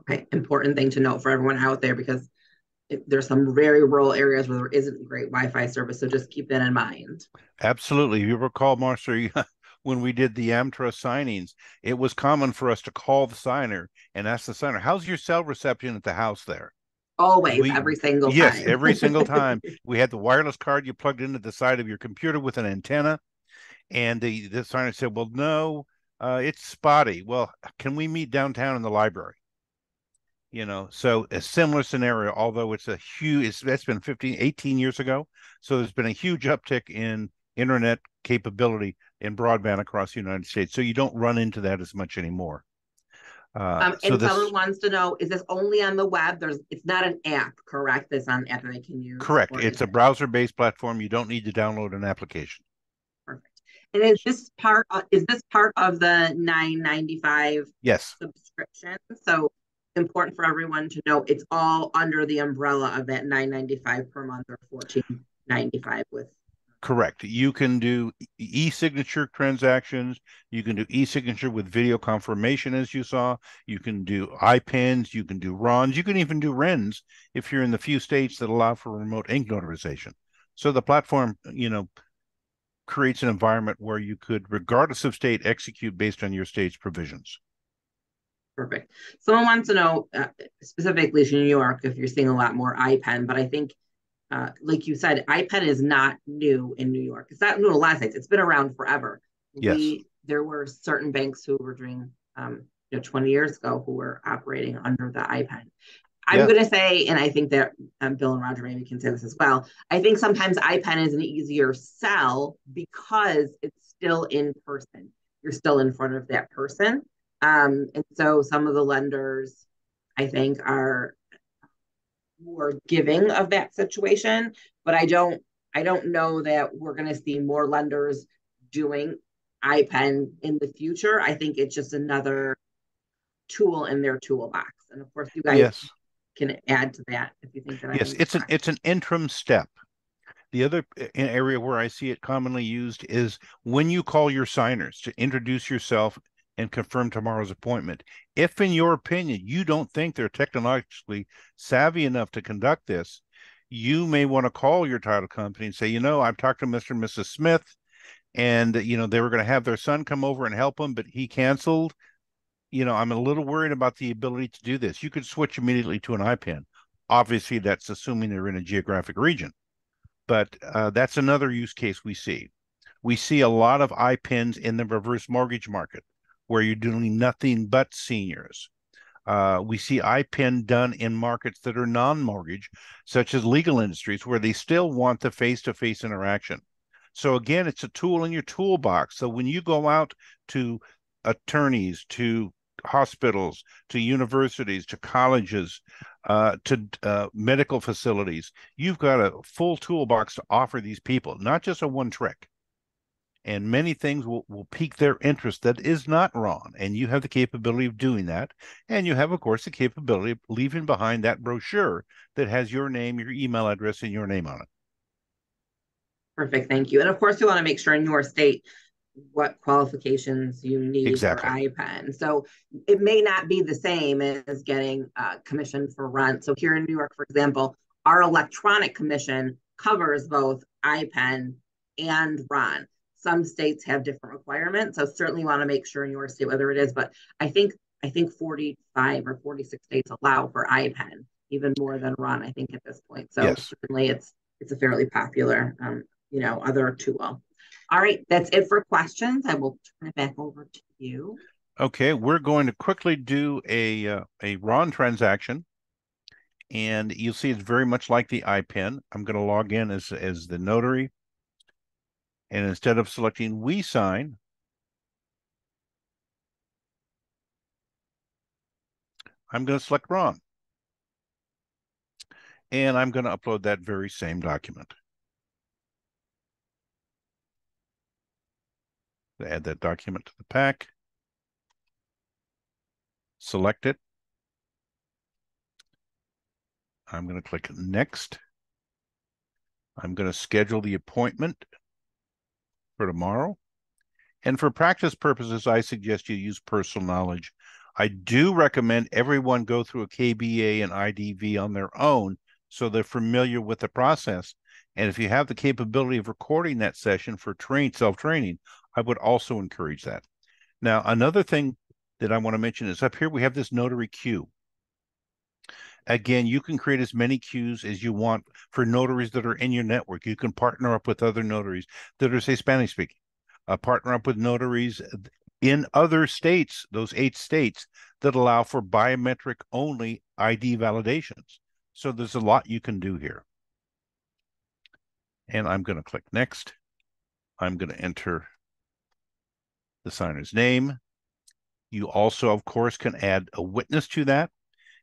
Speaker 1: Okay, important thing to note for everyone out there because it, there's some very rural areas where there isn't great Wi-Fi service, so just keep that in mind.
Speaker 3: Absolutely. You recall, Marcia, when we did the Amtrust signings, it was common for us to call the signer and ask the signer, "How's your cell reception at the house there?"
Speaker 1: Always,
Speaker 3: We-
Speaker 1: every single
Speaker 3: yes,
Speaker 1: time.
Speaker 3: every single time. We had the wireless card you plugged into the side of your computer with an antenna, and the the signer said, "Well, no, uh, it's spotty. Well, can we meet downtown in the library?" You know, so a similar scenario, although it's a huge, it's, that's been 15, 18 years ago. So there's been a huge uptick in internet capability in broadband across the United States. So you don't run into that as much anymore. Uh,
Speaker 1: Um,
Speaker 3: so
Speaker 1: and
Speaker 3: this,
Speaker 1: someone wants to know, is this only on the web? There's, it's not an app, correct? This on app that they can use.
Speaker 3: correct. It's a
Speaker 1: it?
Speaker 3: browser-based platform. You don't need to download an application.
Speaker 1: Perfect. And is this part, uh, is this part of the nine ninety-five
Speaker 3: Yes,
Speaker 1: subscription? So important for everyone to know, it's all under the umbrella of that nine ninety-five per month or fourteen ninety-five with.
Speaker 3: correct. You can do e-signature transactions. You can do e-signature with video confirmation, as you saw. You can do IPENs. You can do RONs. You can even do RENs if you're in the few states that allow for remote ink notarization. So the platform, you know, creates an environment where you could, regardless of state, execute based on your state's provisions.
Speaker 1: Perfect. Someone wants to know uh, specifically to New York if you're seeing a lot more IPEN, but I think, uh, like you said, IPEN is not new in New York. It's not new in a lot of states. It's been around forever.
Speaker 3: Yes.
Speaker 1: We, there were certain banks who were doing, um, you know, 20 years ago who were operating under the IPEN. I'm
Speaker 3: Yeah.
Speaker 1: going to say, and I think that um, Bill and Roger maybe can say this as well. I think sometimes IPEN is an easier sell because it's still in person. You're still in front of that person. Um, and so some of the lenders, I think, are more giving of that situation. But I don't, I don't know that we're going to see more lenders doing IPEN in the future. I think it's just another tool in their toolbox. And of course, you guys
Speaker 3: Yes.
Speaker 1: can add to that if you think that.
Speaker 3: Yes, it's an it's an interim step. The other area where I see it commonly used is when you call your signers to introduce yourself and confirm tomorrow's appointment. If, in your opinion, you don't think they're technologically savvy enough to conduct this, you may want to call your title company and say, you know, I've talked to Mr. and Mrs. Smith, and you know they were going to have their son come over and help them, but he canceled. You know, I'm a little worried about the ability to do this. You could switch immediately to an IPEN. Obviously, that's assuming they're in a geographic region, but uh, that's another use case we see. We see a lot of IPENs in the reverse mortgage market where you're doing nothing but seniors. Uh, we see IPEN done in markets that are non mortgage, such as legal industries, where they still want the face to face interaction. So again, it's a tool in your toolbox. So when you go out to attorneys, to hospitals, to universities, to colleges, uh, to uh, medical facilities, you've got a full toolbox to offer these people, not just a one trick. And many things will, will pique their interest that is not wrong. And you have the capability of doing that. And you have, of course, the capability of leaving behind that brochure that has your name, your email address, and your name on it.
Speaker 1: Perfect, thank you. And of course, you want to make sure in your state what qualifications you need
Speaker 3: Exactly.
Speaker 1: for IPEN. So it may not be the same as getting uh, commission for rent. So here in New York, for example, our electronic commission covers both IPEN and RON. Some states have different requirements, so certainly want to make sure in your state whether it is. But I think I think 45 or 46 states allow for IPEN even more than RON. I think at this point. So
Speaker 3: Yes.
Speaker 1: certainly it's it's a fairly popular um, you know other tool. All right, that's it for questions. I will turn it back over to you.
Speaker 3: Okay, we're going to quickly do a uh, a RON transaction, and you'll see it's very much like the IPEN. I'm going to log in as as the notary, and instead of selecting we sign, I'm going to select RON, and I'm going to upload that very same document. Add that document to the pack. Select it. I'm going to click next. I'm going to schedule the appointment for tomorrow. And for practice purposes, I suggest you use personal knowledge. I do recommend everyone go through a KBA and IDV on their own so they're familiar with the process. And if you have the capability of recording that session for train self-training, I would also encourage that. Now, another thing that I want to mention is up here we have this notary queue. Again, you can create as many queues as you want for notaries that are in your network. You can partner up with other notaries that are, say, Spanish speaking. Uh, partner up with notaries in other states, those eight states that allow for biometric only ID validations. So there's a lot you can do here. And I'm going to click next. I'm going to enter the signer's name. You also, of course, can add a witness to that.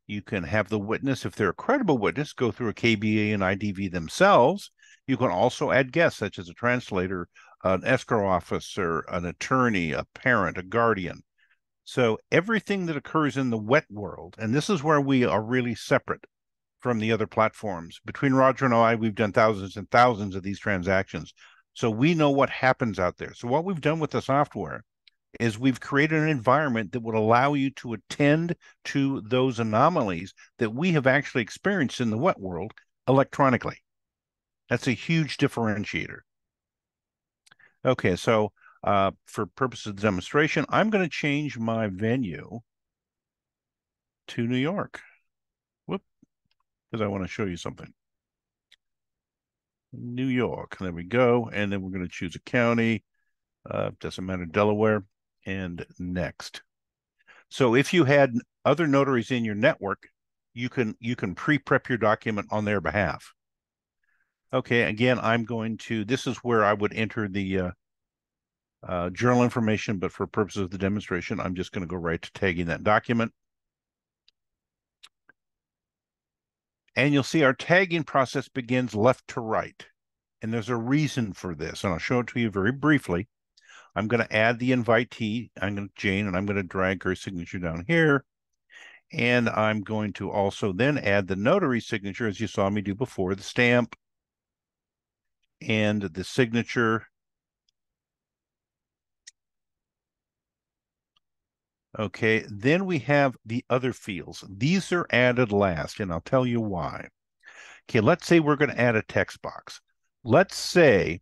Speaker 3: You can have the witness, if they're a credible witness, go through a KBA and IDV themselves. You can also add guests, such as a translator, an escrow officer, an attorney, a parent, a guardian. So everything that occurs in the wet world, and this is where we are really separate from the other platforms. Between Roger and I, we've done thousands and thousands of these transactions. So we know what happens out there. So what we've done with the software is we've created an environment that would allow you to attend to those anomalies that we have actually experienced in the wet world electronically. That's a huge differentiator. Okay, so uh, for purposes of demonstration, I'm going to change my venue to New York. Whoop, because I want to show you something. New York, there we go. And then we're going to choose a county. Uh, doesn't matter, Delaware and next. So if you had other notaries in your network, you can you can pre-prep your document on their behalf. Okay, again, I'm going to, this is where I would enter the uh, uh, journal information, but for purposes of the demonstration, I'm just going to go right to tagging that document. And you'll see our tagging process begins left to right. And there's a reason for this, and I'll show it to you very briefly. I'm going to add the invitee. I'm going to Jane, and I'm going to drag her signature down here. And I'm going to also then add the notary signature, as you saw me do before, the stamp and the signature. Okay, then we have the other fields. These are added last, and I'll tell you why. Okay, let's say we're going to add a text box. Let's say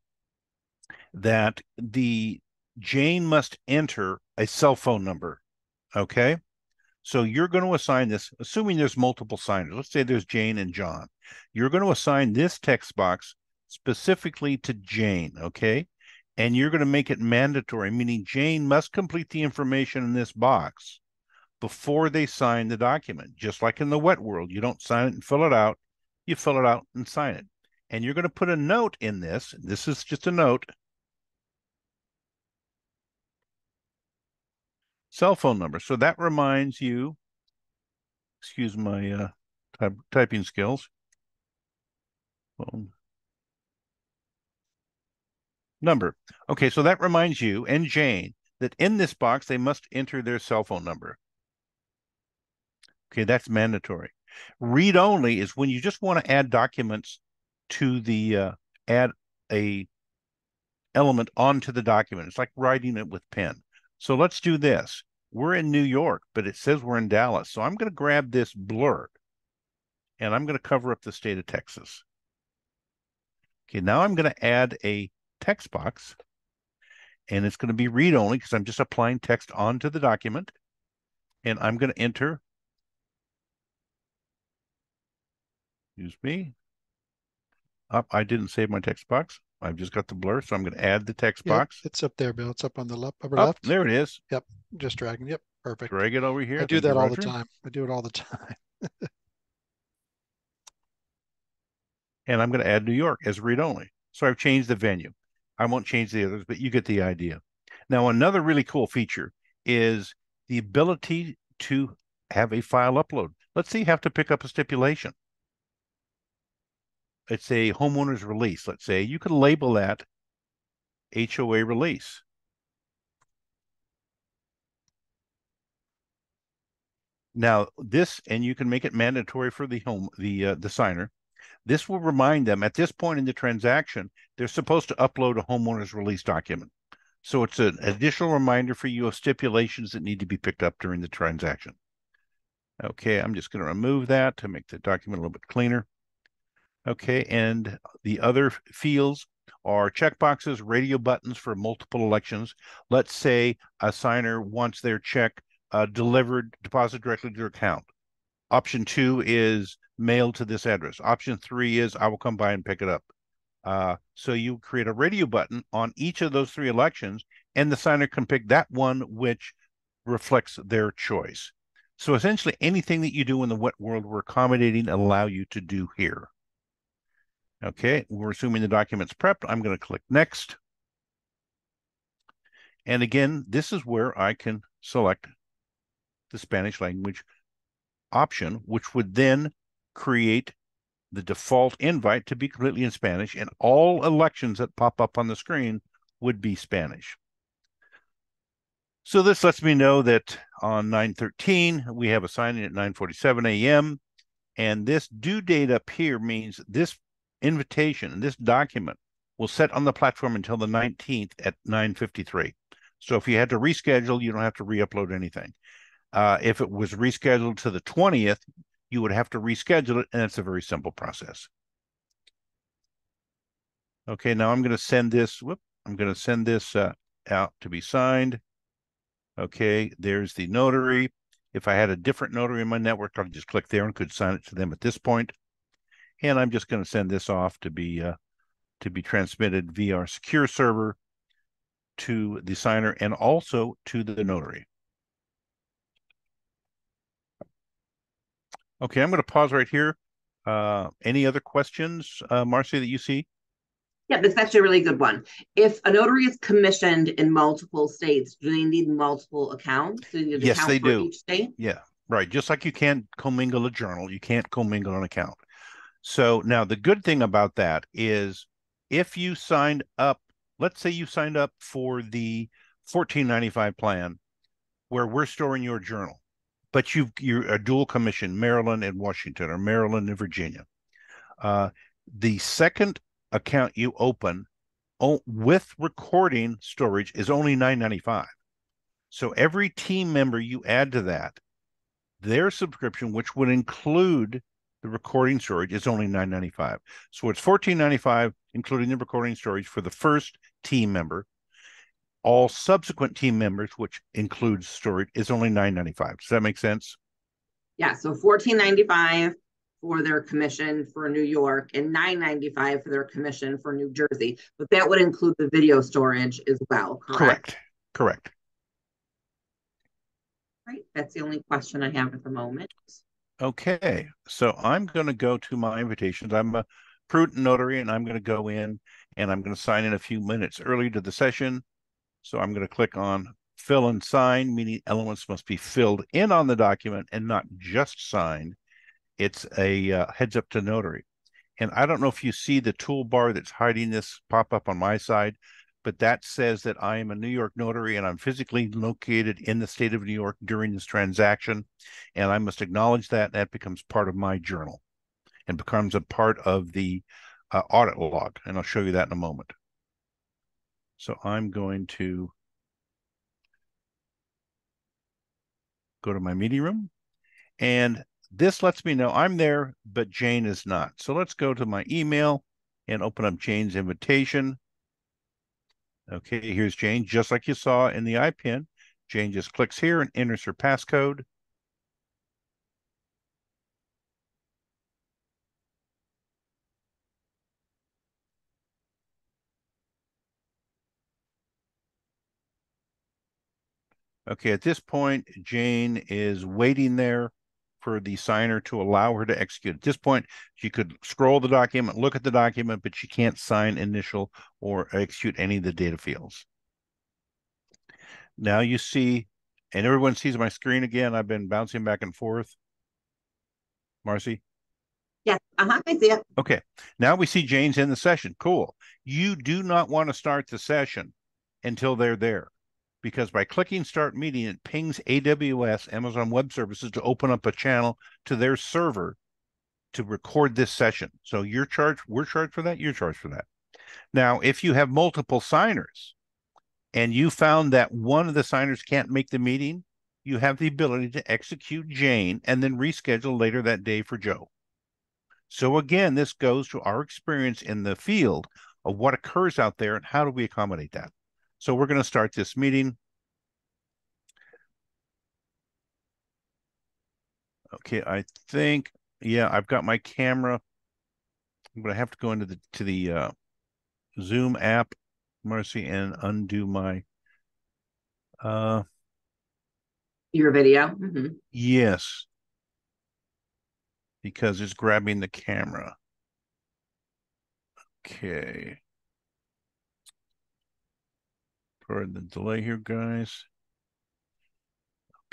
Speaker 3: that the Jane must enter a cell phone number. Okay. So you're going to assign this, assuming there's multiple signers. Let's say there's Jane and John. You're going to assign this text box specifically to Jane. Okay. And you're going to make it mandatory, meaning Jane must complete the information in this box before they sign the document. Just like in the wet world, you don't sign it and fill it out, you fill it out and sign it. And you're going to put a note in this. This is just a note. Cell phone number. So that reminds you, excuse my uh, type, typing skills. Phone number. Okay, so that reminds you and Jane that in this box, they must enter their cell phone number. Okay, that's mandatory. Read only is when you just want to add documents to the uh, add a element onto the document. It's like writing it with pen. So let's do this. We're in New York, but it says we're in Dallas. So I'm going to grab this blur and I'm going to cover up the state of Texas. Okay, now I'm going to add a text box and it's going to be read only because I'm just applying text onto the document. And I'm going to enter, excuse me, up. I didn't save my text box. I've just got the blur, so I'm going to add the text
Speaker 2: Yep,
Speaker 3: box.
Speaker 2: It's up there, Bill. It's up on the left, upper
Speaker 3: Up,
Speaker 2: left.
Speaker 3: there it is.
Speaker 2: Just dragging. Yep, perfect.
Speaker 3: Drag it over here.
Speaker 2: I do
Speaker 3: Thank you,
Speaker 2: that all the
Speaker 3: Roger.
Speaker 2: time. I do it all the time.
Speaker 3: And I'm going to add New York as read only. So I've changed the venue. I won't change the others, but you get the idea. Now, another really cool feature is the ability to have a file upload. Let's say you have to pick up a stipulation. It's a homeowner's release, let's say. You could label that HOA release. Now, this, and you can make it mandatory for the home, the uh, the signer. This will remind them at this point in the transaction, they're supposed to upload a homeowner's release document. So it's an additional reminder for you of stipulations that need to be picked up during the transaction. Okay, I'm just going to remove that to make the document a little bit cleaner. Okay, and the other fields are checkboxes, radio buttons for multiple elections. Let's say a signer wants their check uh, delivered, deposited directly to their account. Option two is mailed to this address. Option three is I will come by and pick it up. Uh, so you create a radio button on each of those three elections, and the signer can pick that one which reflects their choice. So essentially, anything that you do in the wet world, we're accommodating allow you to do here. Okay, we're assuming the document's prepped. I'm going to click next. And again, this is where I can select the Spanish language option, which would then create the default invite to be completely in Spanish, and all elections that pop up on the screen would be Spanish. So this lets me know that on 913, we have a signing at 947 a.m. And this due date up here means this invitation, this document will set on the platform until the 19th at 953. So if you had to reschedule, you don't have to re-upload anything. Uh, if it was rescheduled to the 20th, you would have to reschedule it, and it's a very simple process. Okay, now I'm going to send this, whoop, I'm going to send this uh, out to be signed. Okay, there's the notary. If I had a different notary in my network, I'd just click there and could sign it to them at this point. And I'm just going to send this off to be uh, to be transmitted via our secure server to the signer and also to the notary. Okay, I'm going to pause right here. Uh, any other questions, uh, Marcy, that you see?
Speaker 1: Yeah, that's actually a really good one. If a notary is commissioned in multiple states, do they need multiple accounts? Do they need an
Speaker 3: Yes,
Speaker 1: account
Speaker 3: they
Speaker 1: for
Speaker 3: do.
Speaker 1: Each state?
Speaker 3: Yeah, right. Just like you can't commingle a journal, you can't commingle an account. So now the good thing about that is if you signed up, let's say you signed up for the 1495 plan where we're storing your journal, but you've you're a dual commission, Maryland and Washington or Maryland and Virginia. Uh, the second account you open o- with recording storage is only 995. So every team member you add to that their subscription, which would include the recording storage, is only nine ninety five. So it's fourteen ninety five, including the recording storage for the first team member. All subsequent team members, which includes storage, is only nine ninety five. Does that make sense?
Speaker 1: Yeah, so fourteen ninety-five for their commission for New York and nine ninety-five for their commission for New Jersey. But that would include the video storage as well, correct?
Speaker 3: Correct. Correct.
Speaker 1: Right, that's the only question I have at the moment.
Speaker 3: Okay, so I'm going to go to my invitations. I'm a Prudent Notary, and I'm going to go in and I'm going to sign in a few minutes early to the session. So I'm going to click on fill and sign, meaning elements must be filled in on the document and not just signed. It's a uh, heads up to notary. And I don't know if you see the toolbar that's hiding this pop up on my side, but that says that I am a New York notary and I'm physically located in the state of New York during this transaction. And I must acknowledge that. That becomes part of my journal and becomes a part of the uh, audit log. And I'll show you that in a moment. So I'm going to go to my meeting room. And this lets me know I'm there, but Jane is not. So let's go to my email and open up Jane's invitation. Okay, here's Jane, just like you saw in the IPEN. Jane just clicks here and enters her passcode. Okay, at this point, Jane is waiting there for the signer to allow her to execute. At this point, she could scroll the document, look at the document, but she can't sign, initial, or execute any of the data fields. Now you see, and everyone sees my screen again. I've been bouncing back and forth. Marcy?
Speaker 1: Yes, uh-huh, I see it.
Speaker 3: Okay, now we see Jane's in the session. Cool. You do not want to start the session until they're there because by clicking start meeting, it pings AWS, Amazon Web Services, to open up a channel to their server to record this session. So you're charged, we're charged for that, you're charged for that. Now, if you have multiple signers and you found that one of the signers can't make the meeting, you have the ability to execute Jane and then reschedule later that day for Joe. So again, this goes to our experience in the field of what occurs out there and how do we accommodate that. So we're going to start this meeting. Okay, I think, yeah, I've got my camera. But I'm going to have to go into the to the uh, Zoom app, Marcy, and undo my uh
Speaker 1: your video. Mm -hmm.
Speaker 3: Yes, because it's grabbing the camera. Okay. For the delay here, guys.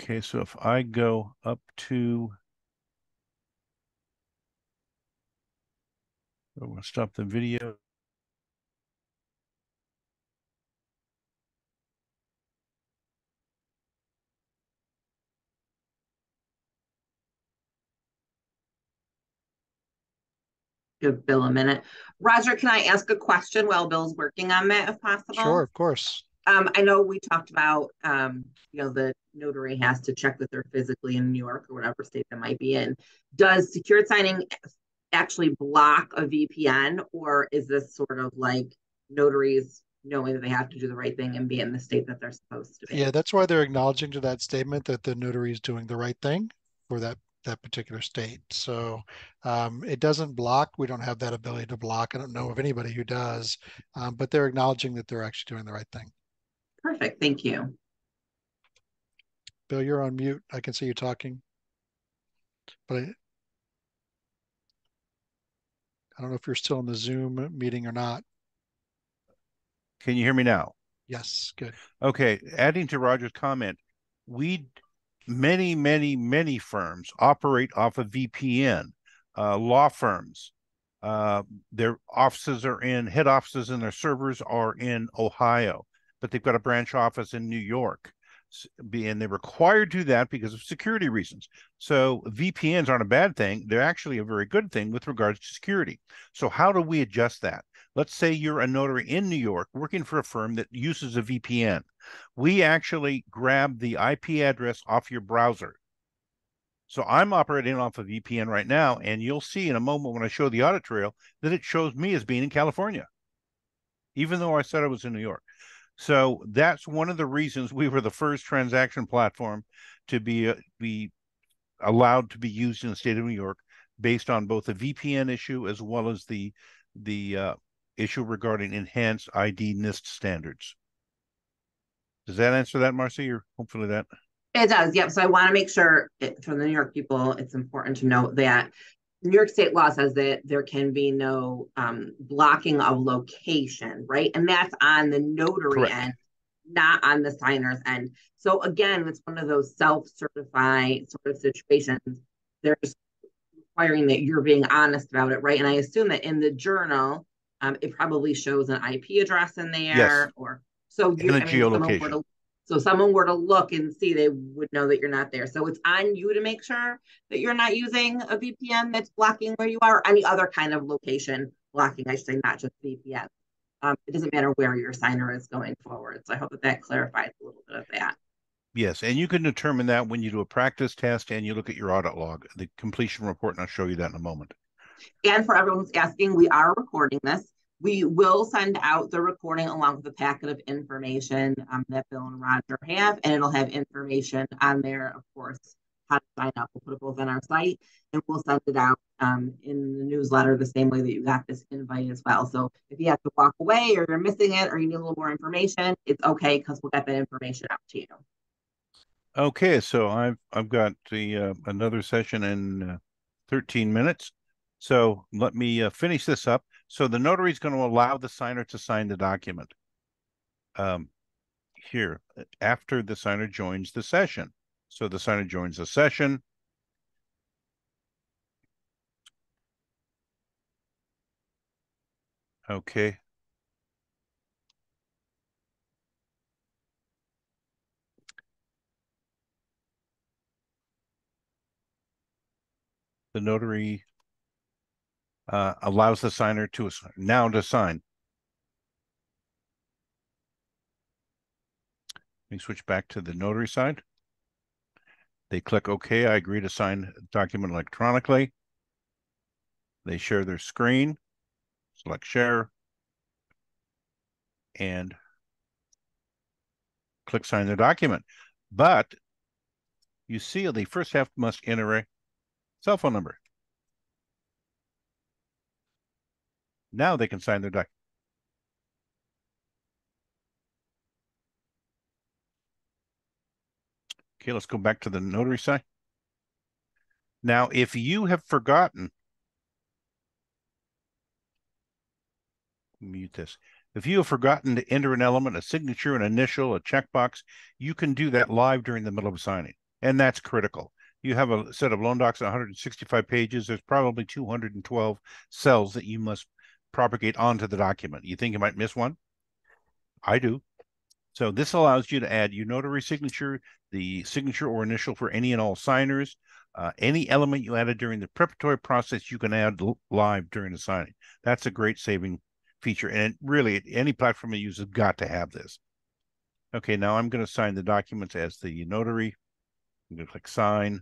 Speaker 3: Okay, so if I go up to, I'm going to stop the video.
Speaker 1: Give Bill a minute. Roger, can I ask a question while Bill's working on that if possible?
Speaker 2: Sure, of course.
Speaker 1: Um, I know we talked about, um, you know, the notary has to check that they're physically in New York or whatever state they might be in. Does secured signing actually block a VPN, or is this sort of like notaries knowing that they have to do the right thing and be in the state that they're supposed to be?
Speaker 2: Yeah, that's why they're acknowledging to that statement that the notary is doing the right thing for that that particular state. So um, it doesn't block. We don't have that ability to block. I don't know of anybody who does, um, but they're acknowledging that they're actually doing the right thing.
Speaker 1: Perfect. Thank you.
Speaker 2: Bill, you're on mute. I can see you talking. But I, I don't know if you're still in the Zoom meeting or not.
Speaker 3: Can you hear me now?
Speaker 2: Yes, good.
Speaker 3: Okay, adding to Roger's comment, we many, many, many firms operate off of VPN. Uh, law firms, uh, their offices are in head offices and their servers are in Ohio but they've got a branch office in New York. And they're required to do that because of security reasons. So VPNs aren't a bad thing. They're actually a very good thing with regards to security. So how do we adjust that? Let's say you're a notary in New York working for a firm that uses a VPN. We actually grab the IP address off your browser. So I'm operating off a VPN right now, and you'll see in a moment when I show the audit trail that it shows me as being in California, even though I said I was in New York. So that's one of the reasons we were the first transaction platform to be uh, be allowed to be used in the state of New York, based on both the VPN issue as well as the the uh, issue regarding enhanced ID NIST standards. Does that answer that, Marcy? Or hopefully that.
Speaker 1: It does. Yep. So I want to make sure it, for the New York people, it's important to note that New York state law says that there can be no um, blocking of location, right? And that's on the notary
Speaker 3: Correct.
Speaker 1: end, not on the signer's end. So again, it's one of those self-certify sort of situations. There's requiring that you're being honest about it, right? And I assume that in the journal, um, it probably shows an IP address in there,
Speaker 3: Yes.
Speaker 1: or so you.
Speaker 3: And a
Speaker 1: I mean, if someone were
Speaker 3: geolocation.
Speaker 1: So someone were to look and see, they would know that you're not there. So it's on you to make sure that you're not using a VPN that's blocking where you are, or any other kind of location blocking. I should say, not just VPN. Um, it doesn't matter where your signer is going forward. So I hope that that clarifies a little bit of that.
Speaker 3: Yes, and you can determine that when you do a practice test and you look at your audit log, the completion report, and I'll show you that in a moment.
Speaker 1: And for everyone who's asking, we are recording this. We will send out the recording along with a packet of information um, that Bill and Roger have, and it'll have information on there, of course, how to sign up. We'll put it both on our site and we'll send it out um, in the newsletter the same way that you got this invite as well. So if you have to walk away or you're missing it or you need a little more information, it's okay because we'll get that information out to you.
Speaker 3: Okay, so I've I've got the uh, another session in uh, 13 minutes. So let me uh, finish this up. So the notary is going to allow the signer to sign the document. Um, here after the signer joins the session. So the signer joins the session. Okay. The notary uh, allows the signer to now to sign. Let me switch back to the notary side. They click OK. I agree to sign the document electronically. They share their screen, select share, and click sign the document. But you see, they first have must enter a cell phone number. Now they can sign their document. Okay, let's go back to the notary side. Now, if you have forgotten, mute this. If you have forgotten to enter an element, a signature, an initial, a checkbox, you can do that live during the middle of signing. And that's critical. You have a set of loan docs, 165 pages. There's probably 212 cells that you must propagate onto the document. You think you might miss one? I do. So this allows you to add your notary signature, the signature or initial for any and all signers. Uh, any element you added during the preparatory process, you can add live during the signing. That's a great saving feature. And really, any platform you use has got to have this. Okay, now I'm going to sign the documents as the notary. I'm going to click sign.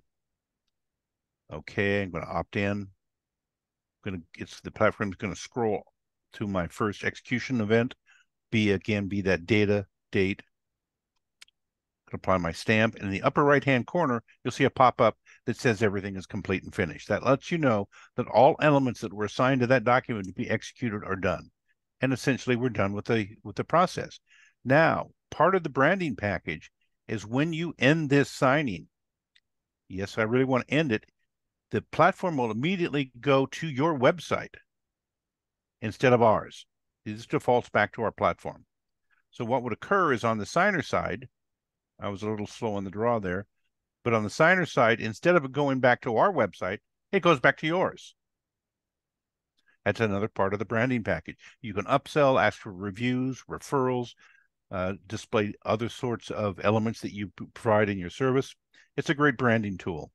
Speaker 3: Okay, I'm going to opt in. Going to, it's the platform is going to scroll to my first execution event. Be again, be that data, date, apply my stamp. And in the upper right hand corner, you'll see a pop up that says everything is complete and finished. That lets you know that all elements that were assigned to that document to be executed are done. And essentially, we're done with the with the process. Now, part of the branding package is when you end this signing. Yes, I really want to end it. The platform will immediately go to your website instead of ours. This defaults back to our platform. So what would occur is on the signer side, I was a little slow on the draw there, but on the signer side, instead of going back to our website, it goes back to yours. That's another part of the branding package. You can upsell, ask for reviews, referrals, uh, display other sorts of elements that you provide in your service. It's a great branding tool.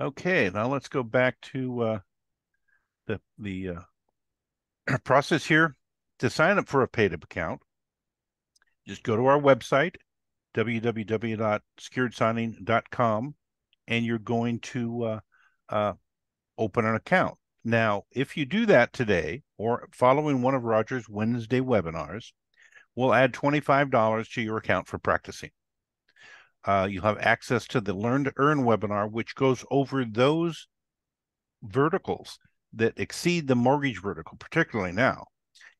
Speaker 3: Okay, now let's go back to uh, the the uh, process here. To sign up for a paid up account, just go to our website, www.securedsigning.com, and you're going to uh, uh, open an account. Now, if you do that today or following one of Roger's Wednesday webinars, we'll add $25 to your account for practicing. Uh, you'll have access to the Learn to Earn webinar, which goes over those verticals that exceed the mortgage vertical, particularly now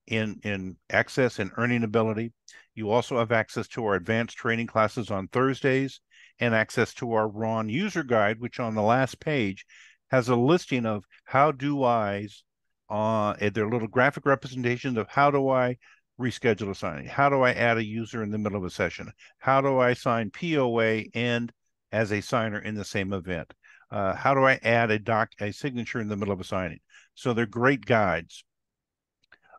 Speaker 3: in, in access and earning ability. You also have access to our advanced training classes on Thursdays and access to our RON user guide, which on the last page has a listing of how do I's uh their little graphic representations of how do I reschedule a signing? How do I add a user in the middle of a session? How do I sign POA and as a signer in the same event? Uh, how do I add a doc a signature in the middle of a signing? So they're great guides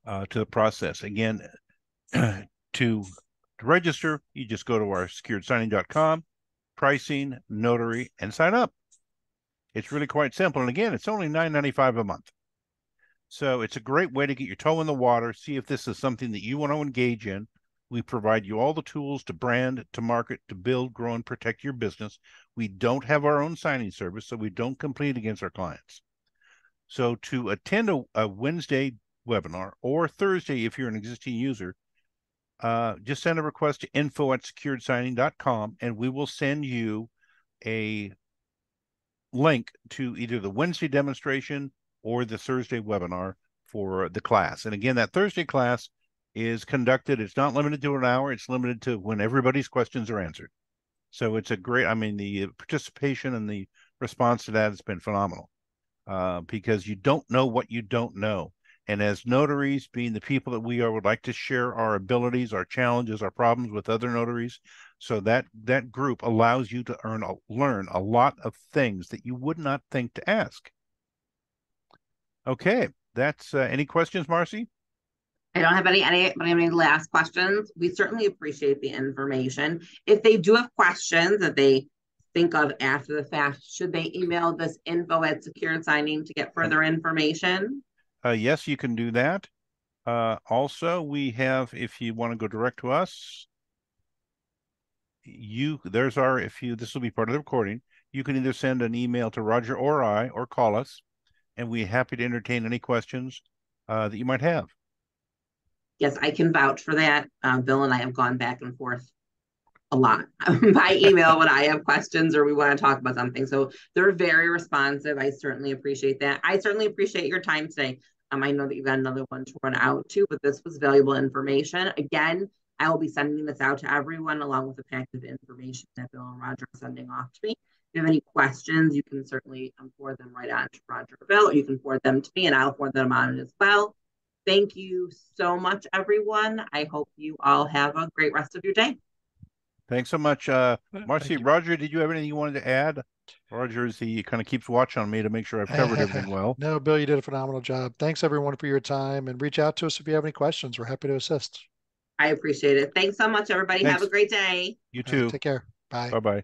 Speaker 3: uh, to the process. Again, to to register, you just go to our securedsigning.com, pricing, notary, and sign up. It's really quite simple. And again, it's only $9.95 a month. So it's a great way to get your toe in the water, see if this is something that you want to engage in. We provide you all the tools to brand, to market, to build, grow, and protect your business. We don't have our own signing service, so we don't compete against our clients. So to attend a, a Wednesday webinar or Thursday, if you're an existing user, uh, just send a request to info at securedsigning.com and we will send you a link to either the Wednesday demonstration or the Thursday webinar for the class. And again, that Thursday class is conducted, it's not limited to an hour, it's limited to when everybody's questions are answered. So it's a great, I mean, the participation and the response to that has been phenomenal uh, because you don't know what you don't know. And as notaries, being the people that we are, would like to share our abilities, our challenges, our problems with other notaries. So that that group allows you to earn a, learn a lot of things that you would not think to ask. Okay, that's uh, any questions, Marcy?
Speaker 1: I don't have any, any, any last questions. We certainly appreciate the information. If they do have questions that they think of after the fact, should they email this info at secured signing to get further information?
Speaker 3: Uh, yes, you can do that. Uh, also, we have, if you want to go direct to us, you, there's our, if you, this will be part of the recording, you can either send an email to Roger or I or call us and we're happy to entertain any questions uh, that you might have.
Speaker 1: Yes, I can vouch for that. Uh, Bill and I have gone back and forth a lot by email when I have questions or we want to talk about something. So they're very responsive. I certainly appreciate that. I certainly appreciate your time today. Um, I know that you've got another one to run out to, but this was valuable information. Again, I will be sending this out to everyone along with the packet of information that Bill and Roger are sending off to me you have any questions, you can certainly um, forward them right on to Roger Bill, or you can forward them to me and I'll forward them on as well. Thank you so much, everyone. I hope you all have a great rest of your day.
Speaker 3: Thanks so much. Uh, Marcy, Roger, did you have anything you wanted to add? Roger is he kind of keeps watch on me to make sure I've covered everything well.
Speaker 2: No, Bill, you did a phenomenal job. Thanks everyone for your time and reach out to us if you have any questions. We're happy to assist.
Speaker 1: I appreciate it. Thanks so much, everybody. Thanks. Have a great day.
Speaker 3: You too.
Speaker 2: Right, take care. Bye.
Speaker 3: Bye bye.